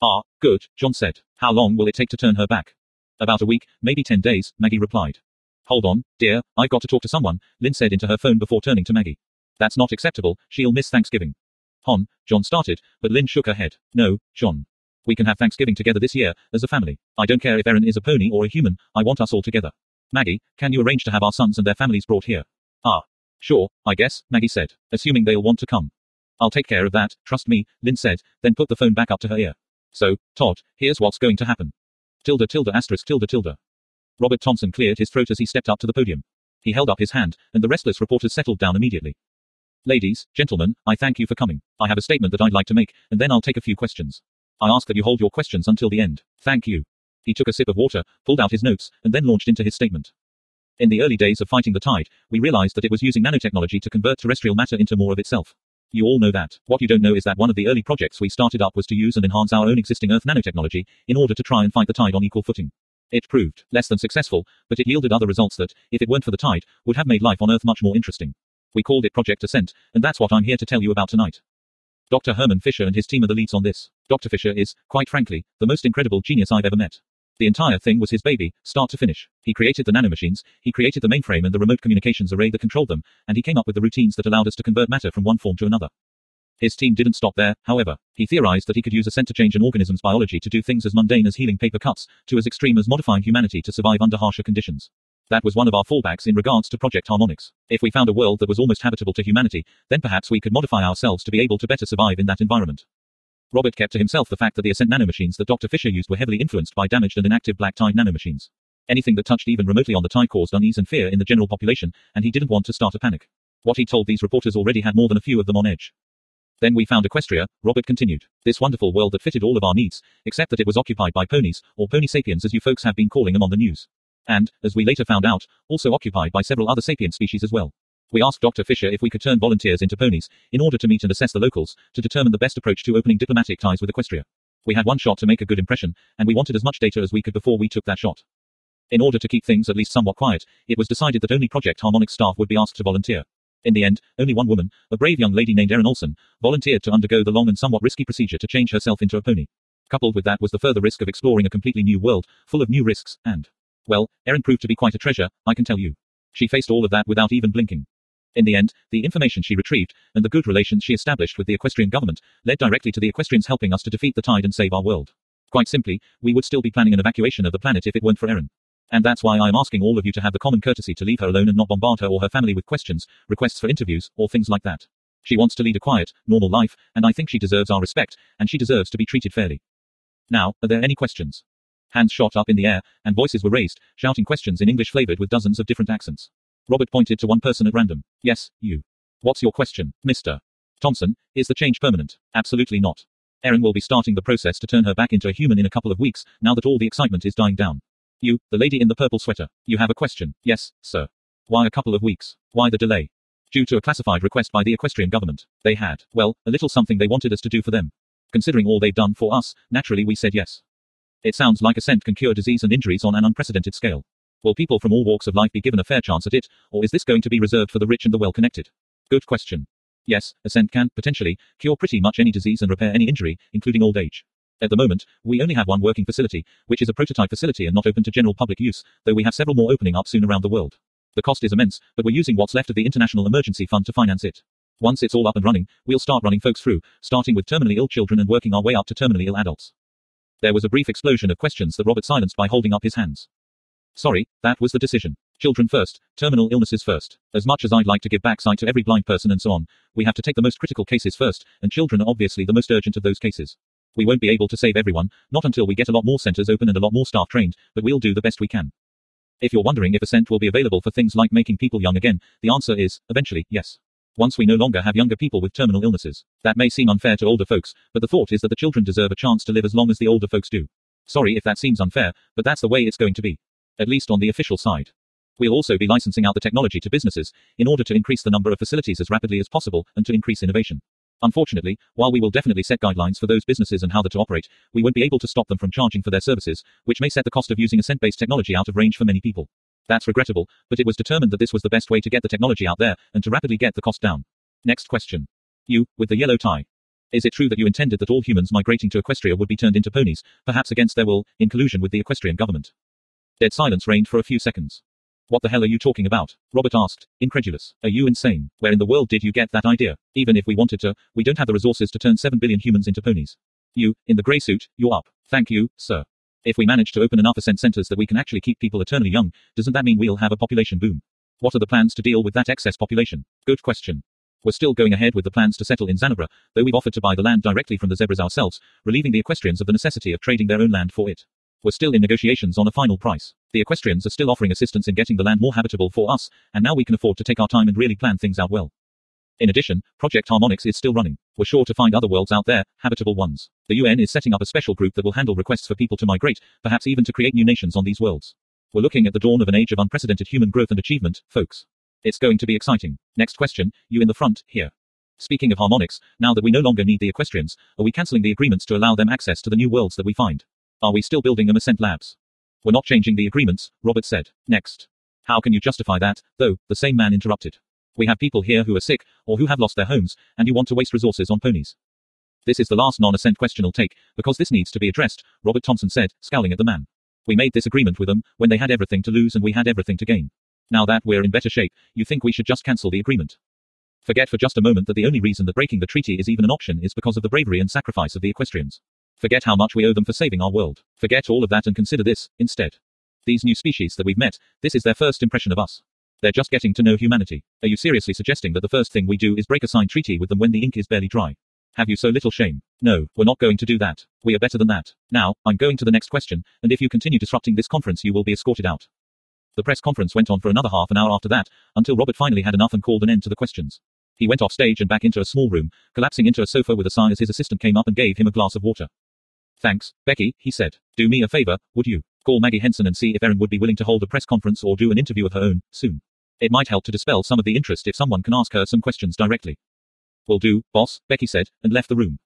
Ah, good, John said. How long will it take to turn her back? About a week, maybe ten days, Maggie replied. Hold on, dear, I've got to talk to someone, Lynn said into her phone before turning to Maggie. That's not acceptable, she'll miss Thanksgiving. Hon, John started, but Lynn shook her head. No, John. We can have Thanksgiving together this year, as a family. I don't care if Erin is a pony or a human, I want us all together. Maggie, can you arrange to have our sons and their families brought here? Ah. Sure, I guess, Maggie said, assuming they'll want to come. I'll take care of that, trust me, Lynn said, then put the phone back up to her ear. So, Todd, here's what's going to happen. Tilda tilde asterisk tilde tilde. Robert Thompson cleared his throat as he stepped up to the podium. He held up his hand, and the restless reporters settled down immediately. Ladies, gentlemen, I thank you for coming. I have a statement that I'd like to make, and then I'll take a few questions. I ask that you hold your questions until the end. Thank you. He took a sip of water, pulled out his notes, and then launched into his statement. In the early days of fighting the tide, we realized that it was using nanotechnology to convert terrestrial matter into more of itself. You all know that. What you don't know is that one of the early projects we started up was to use and enhance our own existing Earth nanotechnology in order to try and fight the tide on equal footing. It proved less than successful, but it yielded other results that, if it weren't for the tide, would have made life on Earth much more interesting. We called it Project Ascent, and that's what I'm here to tell you about tonight. Dr. Herman Fisher and his team are the leads on this. Dr. Fisher is, quite frankly, the most incredible genius I've ever met. The entire thing was his baby, start to finish. He created the nanomachines, he created the mainframe and the remote communications array that controlled them, and he came up with the routines that allowed us to convert matter from one form to another. His team didn't stop there, however. He theorized that he could use Ascent to change an organism's biology to do things as mundane as healing paper cuts, to as extreme as modifying humanity to survive under harsher conditions. That was one of our fallbacks in regards to Project Harmonics. If we found a world that was almost habitable to humanity, then perhaps we could modify ourselves to be able to better survive in that environment. Robert kept to himself the fact that the Ascent nanomachines that Dr. Fisher used were heavily influenced by damaged and inactive black tide nanomachines. Anything that touched even remotely on the tide caused unease and fear in the general population, and he didn't want to start a panic. What he told these reporters already had more than a few of them on edge. Then we found Equestria, Robert continued. This wonderful world that fitted all of our needs, except that it was occupied by ponies, or pony sapiens as you folks have been calling them on the news. And, as we later found out, also occupied by several other sapient species as well. We asked Dr. Fisher if we could turn volunteers into ponies, in order to meet and assess the locals, to determine the best approach to opening diplomatic ties with Equestria. We had one shot to make a good impression, and we wanted as much data as we could before we took that shot. In order to keep things at least somewhat quiet, it was decided that only Project Harmonic staff would be asked to volunteer. In the end, only one woman, a brave young lady named Erin Olson, volunteered to undergo the long and somewhat risky procedure to change herself into a pony. Coupled with that was the further risk of exploring a completely new world, full of new risks, and, well, Erin proved to be quite a treasure, I can tell you. She faced all of that without even blinking. In the end, the information she retrieved, and the good relations she established with the equestrian government, led directly to the equestrians helping us to defeat the tide and save our world. Quite simply, we would still be planning an evacuation of the planet if it weren't for Erin. And that's why I'm asking all of you to have the common courtesy to leave her alone and not bombard her or her family with questions, requests for interviews, or things like that. She wants to lead a quiet, normal life, and I think she deserves our respect, and she deserves to be treated fairly. Now, are there any questions? Hands shot up in the air, and voices were raised, shouting questions in English flavored with dozens of different accents. Robert pointed to one person at random. Yes, you. What's your question, Mr. Thompson? Is the change permanent? Absolutely not. Erin will be starting the process to turn her back into a human in a couple of weeks, now that all the excitement is dying down. You, the lady in the purple sweater. You have a question. Yes, sir. Why a couple of weeks? Why the delay? Due to a classified request by the equestrian government. They had, well, a little something they wanted us to do for them. Considering all they've done for us, naturally we said yes. It sounds like Ascent can cure disease and injuries on an unprecedented scale. Will people from all walks of life be given a fair chance at it, or is this going to be reserved for the rich and the well connected? Good question. Yes, Ascent can, potentially, cure pretty much any disease and repair any injury, including old age. At the moment, we only have one working facility, which is a prototype facility and not open to general public use, though we have several more opening up soon around the world. The cost is immense, but we're using what's left of the International Emergency Fund to finance it. Once it's all up and running, we'll start running folks through, starting with terminally ill children and working our way up to terminally ill adults. There was a brief explosion of questions that Robert silenced by holding up his hands. Sorry, that was the decision. Children first, terminal illnesses first. As much as I'd like to give back sight to every blind person and so on, we have to take the most critical cases first, and children are obviously the most urgent of those cases. We won't be able to save everyone, not until we get a lot more centers open and a lot more staff trained, but we'll do the best we can. If you're wondering if Ascent will be available for things like making people young again, the answer is, eventually, yes. Once we no longer have younger people with terminal illnesses. That may seem unfair to older folks, but the thought is that the children deserve a chance to live as long as the older folks do. Sorry if that seems unfair, but that's the way it's going to be. At least on the official side. We'll also be licensing out the technology to businesses, in order to increase the number of facilities as rapidly as possible, and to increase innovation. Unfortunately, while we will definitely set guidelines for those businesses and how they to operate, we won't be able to stop them from charging for their services, which may set the cost of using Ascent-based technology out of range for many people. That's regrettable, but it was determined that this was the best way to get the technology out there, and to rapidly get the cost down. Next question. You, with the yellow tie. Is it true that you intended that all humans migrating to Equestria would be turned into ponies, perhaps against their will, in collusion with the equestrian government? Dead silence reigned for a few seconds. What the hell are you talking about? Robert asked, incredulous. Are you insane? Where in the world did you get that idea? Even if we wanted to, we don't have the resources to turn 7 billion humans into ponies. You, in the grey suit, you're up. Thank you, sir. If we manage to open enough ascent centers that we can actually keep people eternally young, doesn't that mean we'll have a population boom? What are the plans to deal with that excess population? Good question. We're still going ahead with the plans to settle in Zanabra, though we've offered to buy the land directly from the zebras ourselves, relieving the equestrians of the necessity of trading their own land for it. We're still in negotiations on a final price. The equestrians are still offering assistance in getting the land more habitable for us, and now we can afford to take our time and really plan things out well. In addition, Project Harmonics is still running. We're sure to find other worlds out there, habitable ones. The UN is setting up a special group that will handle requests for people to migrate, perhaps even to create new nations on these worlds. We're looking at the dawn of an age of unprecedented human growth and achievement, folks. It's going to be exciting. Next question, you in the front, here. Speaking of harmonics, now that we no longer need the equestrians, are we cancelling the agreements to allow them access to the new worlds that we find? Are we still building them Ascent Labs? We're not changing the agreements, Robert said. Next. How can you justify that, though? The same man interrupted. We have people here who are sick, or who have lost their homes, and you want to waste resources on ponies. This is the last non-Ascent question I'll take, because this needs to be addressed, Robert Thompson said, scowling at the man. We made this agreement with them, when they had everything to lose and we had everything to gain. Now that we're in better shape, you think we should just cancel the agreement. Forget for just a moment that the only reason that breaking the treaty is even an option is because of the bravery and sacrifice of the equestrians. Forget how much we owe them for saving our world. Forget all of that and consider this, instead. These new species that we've met, this is their first impression of us. They're just getting to know humanity. Are you seriously suggesting that the first thing we do is break a signed treaty with them when the ink is barely dry? Have you so little shame? No, we're not going to do that. We are better than that. Now, I'm going to the next question, and if you continue disrupting this conference, you will be escorted out. The press conference went on for another half an hour after that, until Robert finally had enough and called an end to the questions. He went off stage and back into a small room, collapsing into a sofa with a sigh as his assistant came up and gave him a glass of water. Thanks, Becky, he said. Do me a favor, would you? Call Maggie Henson and see if Erin would be willing to hold a press conference or do an interview of her own, soon. It might help to dispel some of the interest if someone can ask her some questions directly. Will do, boss, Becky said, and left the room.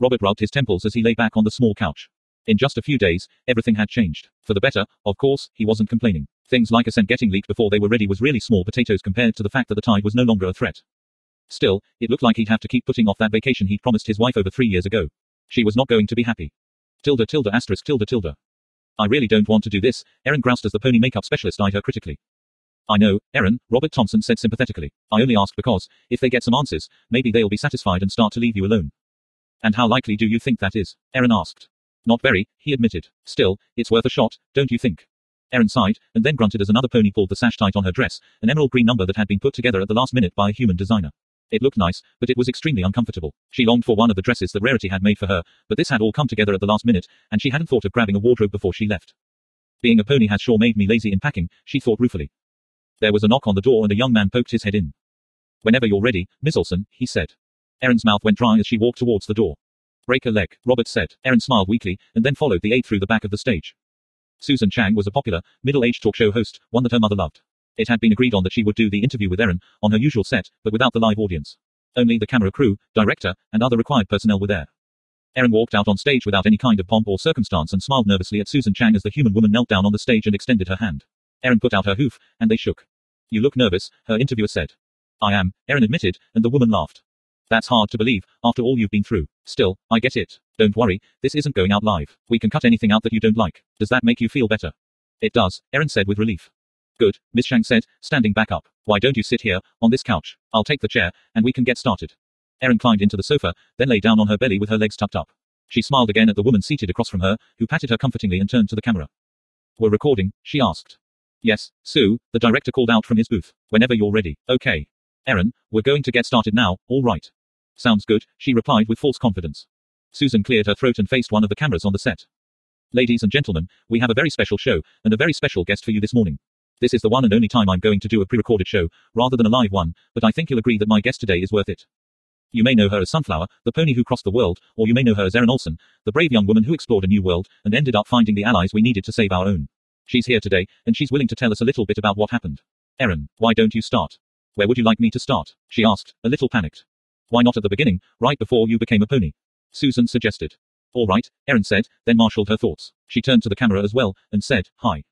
Robert rubbed his temples as he lay back on the small couch. In just a few days, everything had changed. For the better, of course, he wasn't complaining. Things like Ascent getting leaked before they were ready was really small potatoes compared to the fact that the tide was no longer a threat. Still, it looked like he'd have to keep putting off that vacation he'd promised his wife over three years ago. She was not going to be happy. Tilda tilde asterisk tilde tilde. I really don't want to do this, Erin groused as the pony makeup specialist eyed her critically. I know, Erin, Robert Thompson said sympathetically. I only ask because, if they get some answers, maybe they'll be satisfied and start to leave you alone. And how likely do you think that is? Erin asked. Not very, he admitted. Still, it's worth a shot, don't you think? Erin sighed, and then grunted as another pony pulled the sash tight on her dress, an emerald green number that had been put together at the last minute by a human designer. It looked nice, but it was extremely uncomfortable. She longed for one of the dresses that Rarity had made for her, but this had all come together at the last minute, and she hadn't thought of grabbing a wardrobe before she left. Being a pony has sure made me lazy in packing, she thought ruefully. There was a knock on the door and a young man poked his head in. Whenever you're ready, Miss Olson, he said. Erin's mouth went dry as she walked towards the door. Break a leg, Robert said. Erin smiled weakly, and then followed the aide through the back of the stage. Susan Chang was a popular, middle-aged talk show host, one that her mother loved. It had been agreed on that she would do the interview with Erin, on her usual set, but without the live audience. Only the camera crew, director, and other required personnel were there. Erin walked out on stage without any kind of pomp or circumstance and smiled nervously at Susan Chang as the human woman knelt down on the stage and extended her hand. Erin put out her hoof, and they shook. You look nervous, her interviewer said. I am, Erin admitted, and the woman laughed. That's hard to believe, after all you've been through. Still, I get it. Don't worry, this isn't going out live. We can cut anything out that you don't like. Does that make you feel better? It does, Erin said with relief. Good, Miss Chang said, standing back up. Why don't you sit here, on this couch? I'll take the chair, and we can get started. Erin climbed into the sofa, then lay down on her belly with her legs tucked up. She smiled again at the woman seated across from her, who patted her comfortingly and turned to the camera. We're recording, she asked. Yes, Sue, the director called out from his booth. Whenever you're ready. Okay. Erin, we're going to get started now, all right. Sounds good, she replied with false confidence. Susan cleared her throat and faced one of the cameras on the set. Ladies and gentlemen, we have a very special show, and a very special guest for you this morning. This is the one and only time I'm going to do a pre-recorded show, rather than a live one, but I think you'll agree that my guest today is worth it. You may know her as Sunflower, the pony who crossed the world, or you may know her as Erin Olson, the brave young woman who explored a new world, and ended up finding the allies we needed to save our own. She's here today, and she's willing to tell us a little bit about what happened. Erin, why don't you start? Where would you like me to start? She asked, a little panicked. Why not at the beginning, right before you became a pony? Susan suggested. All right, Erin said, then marshaled her thoughts. She turned to the camera as well, and said, Hi.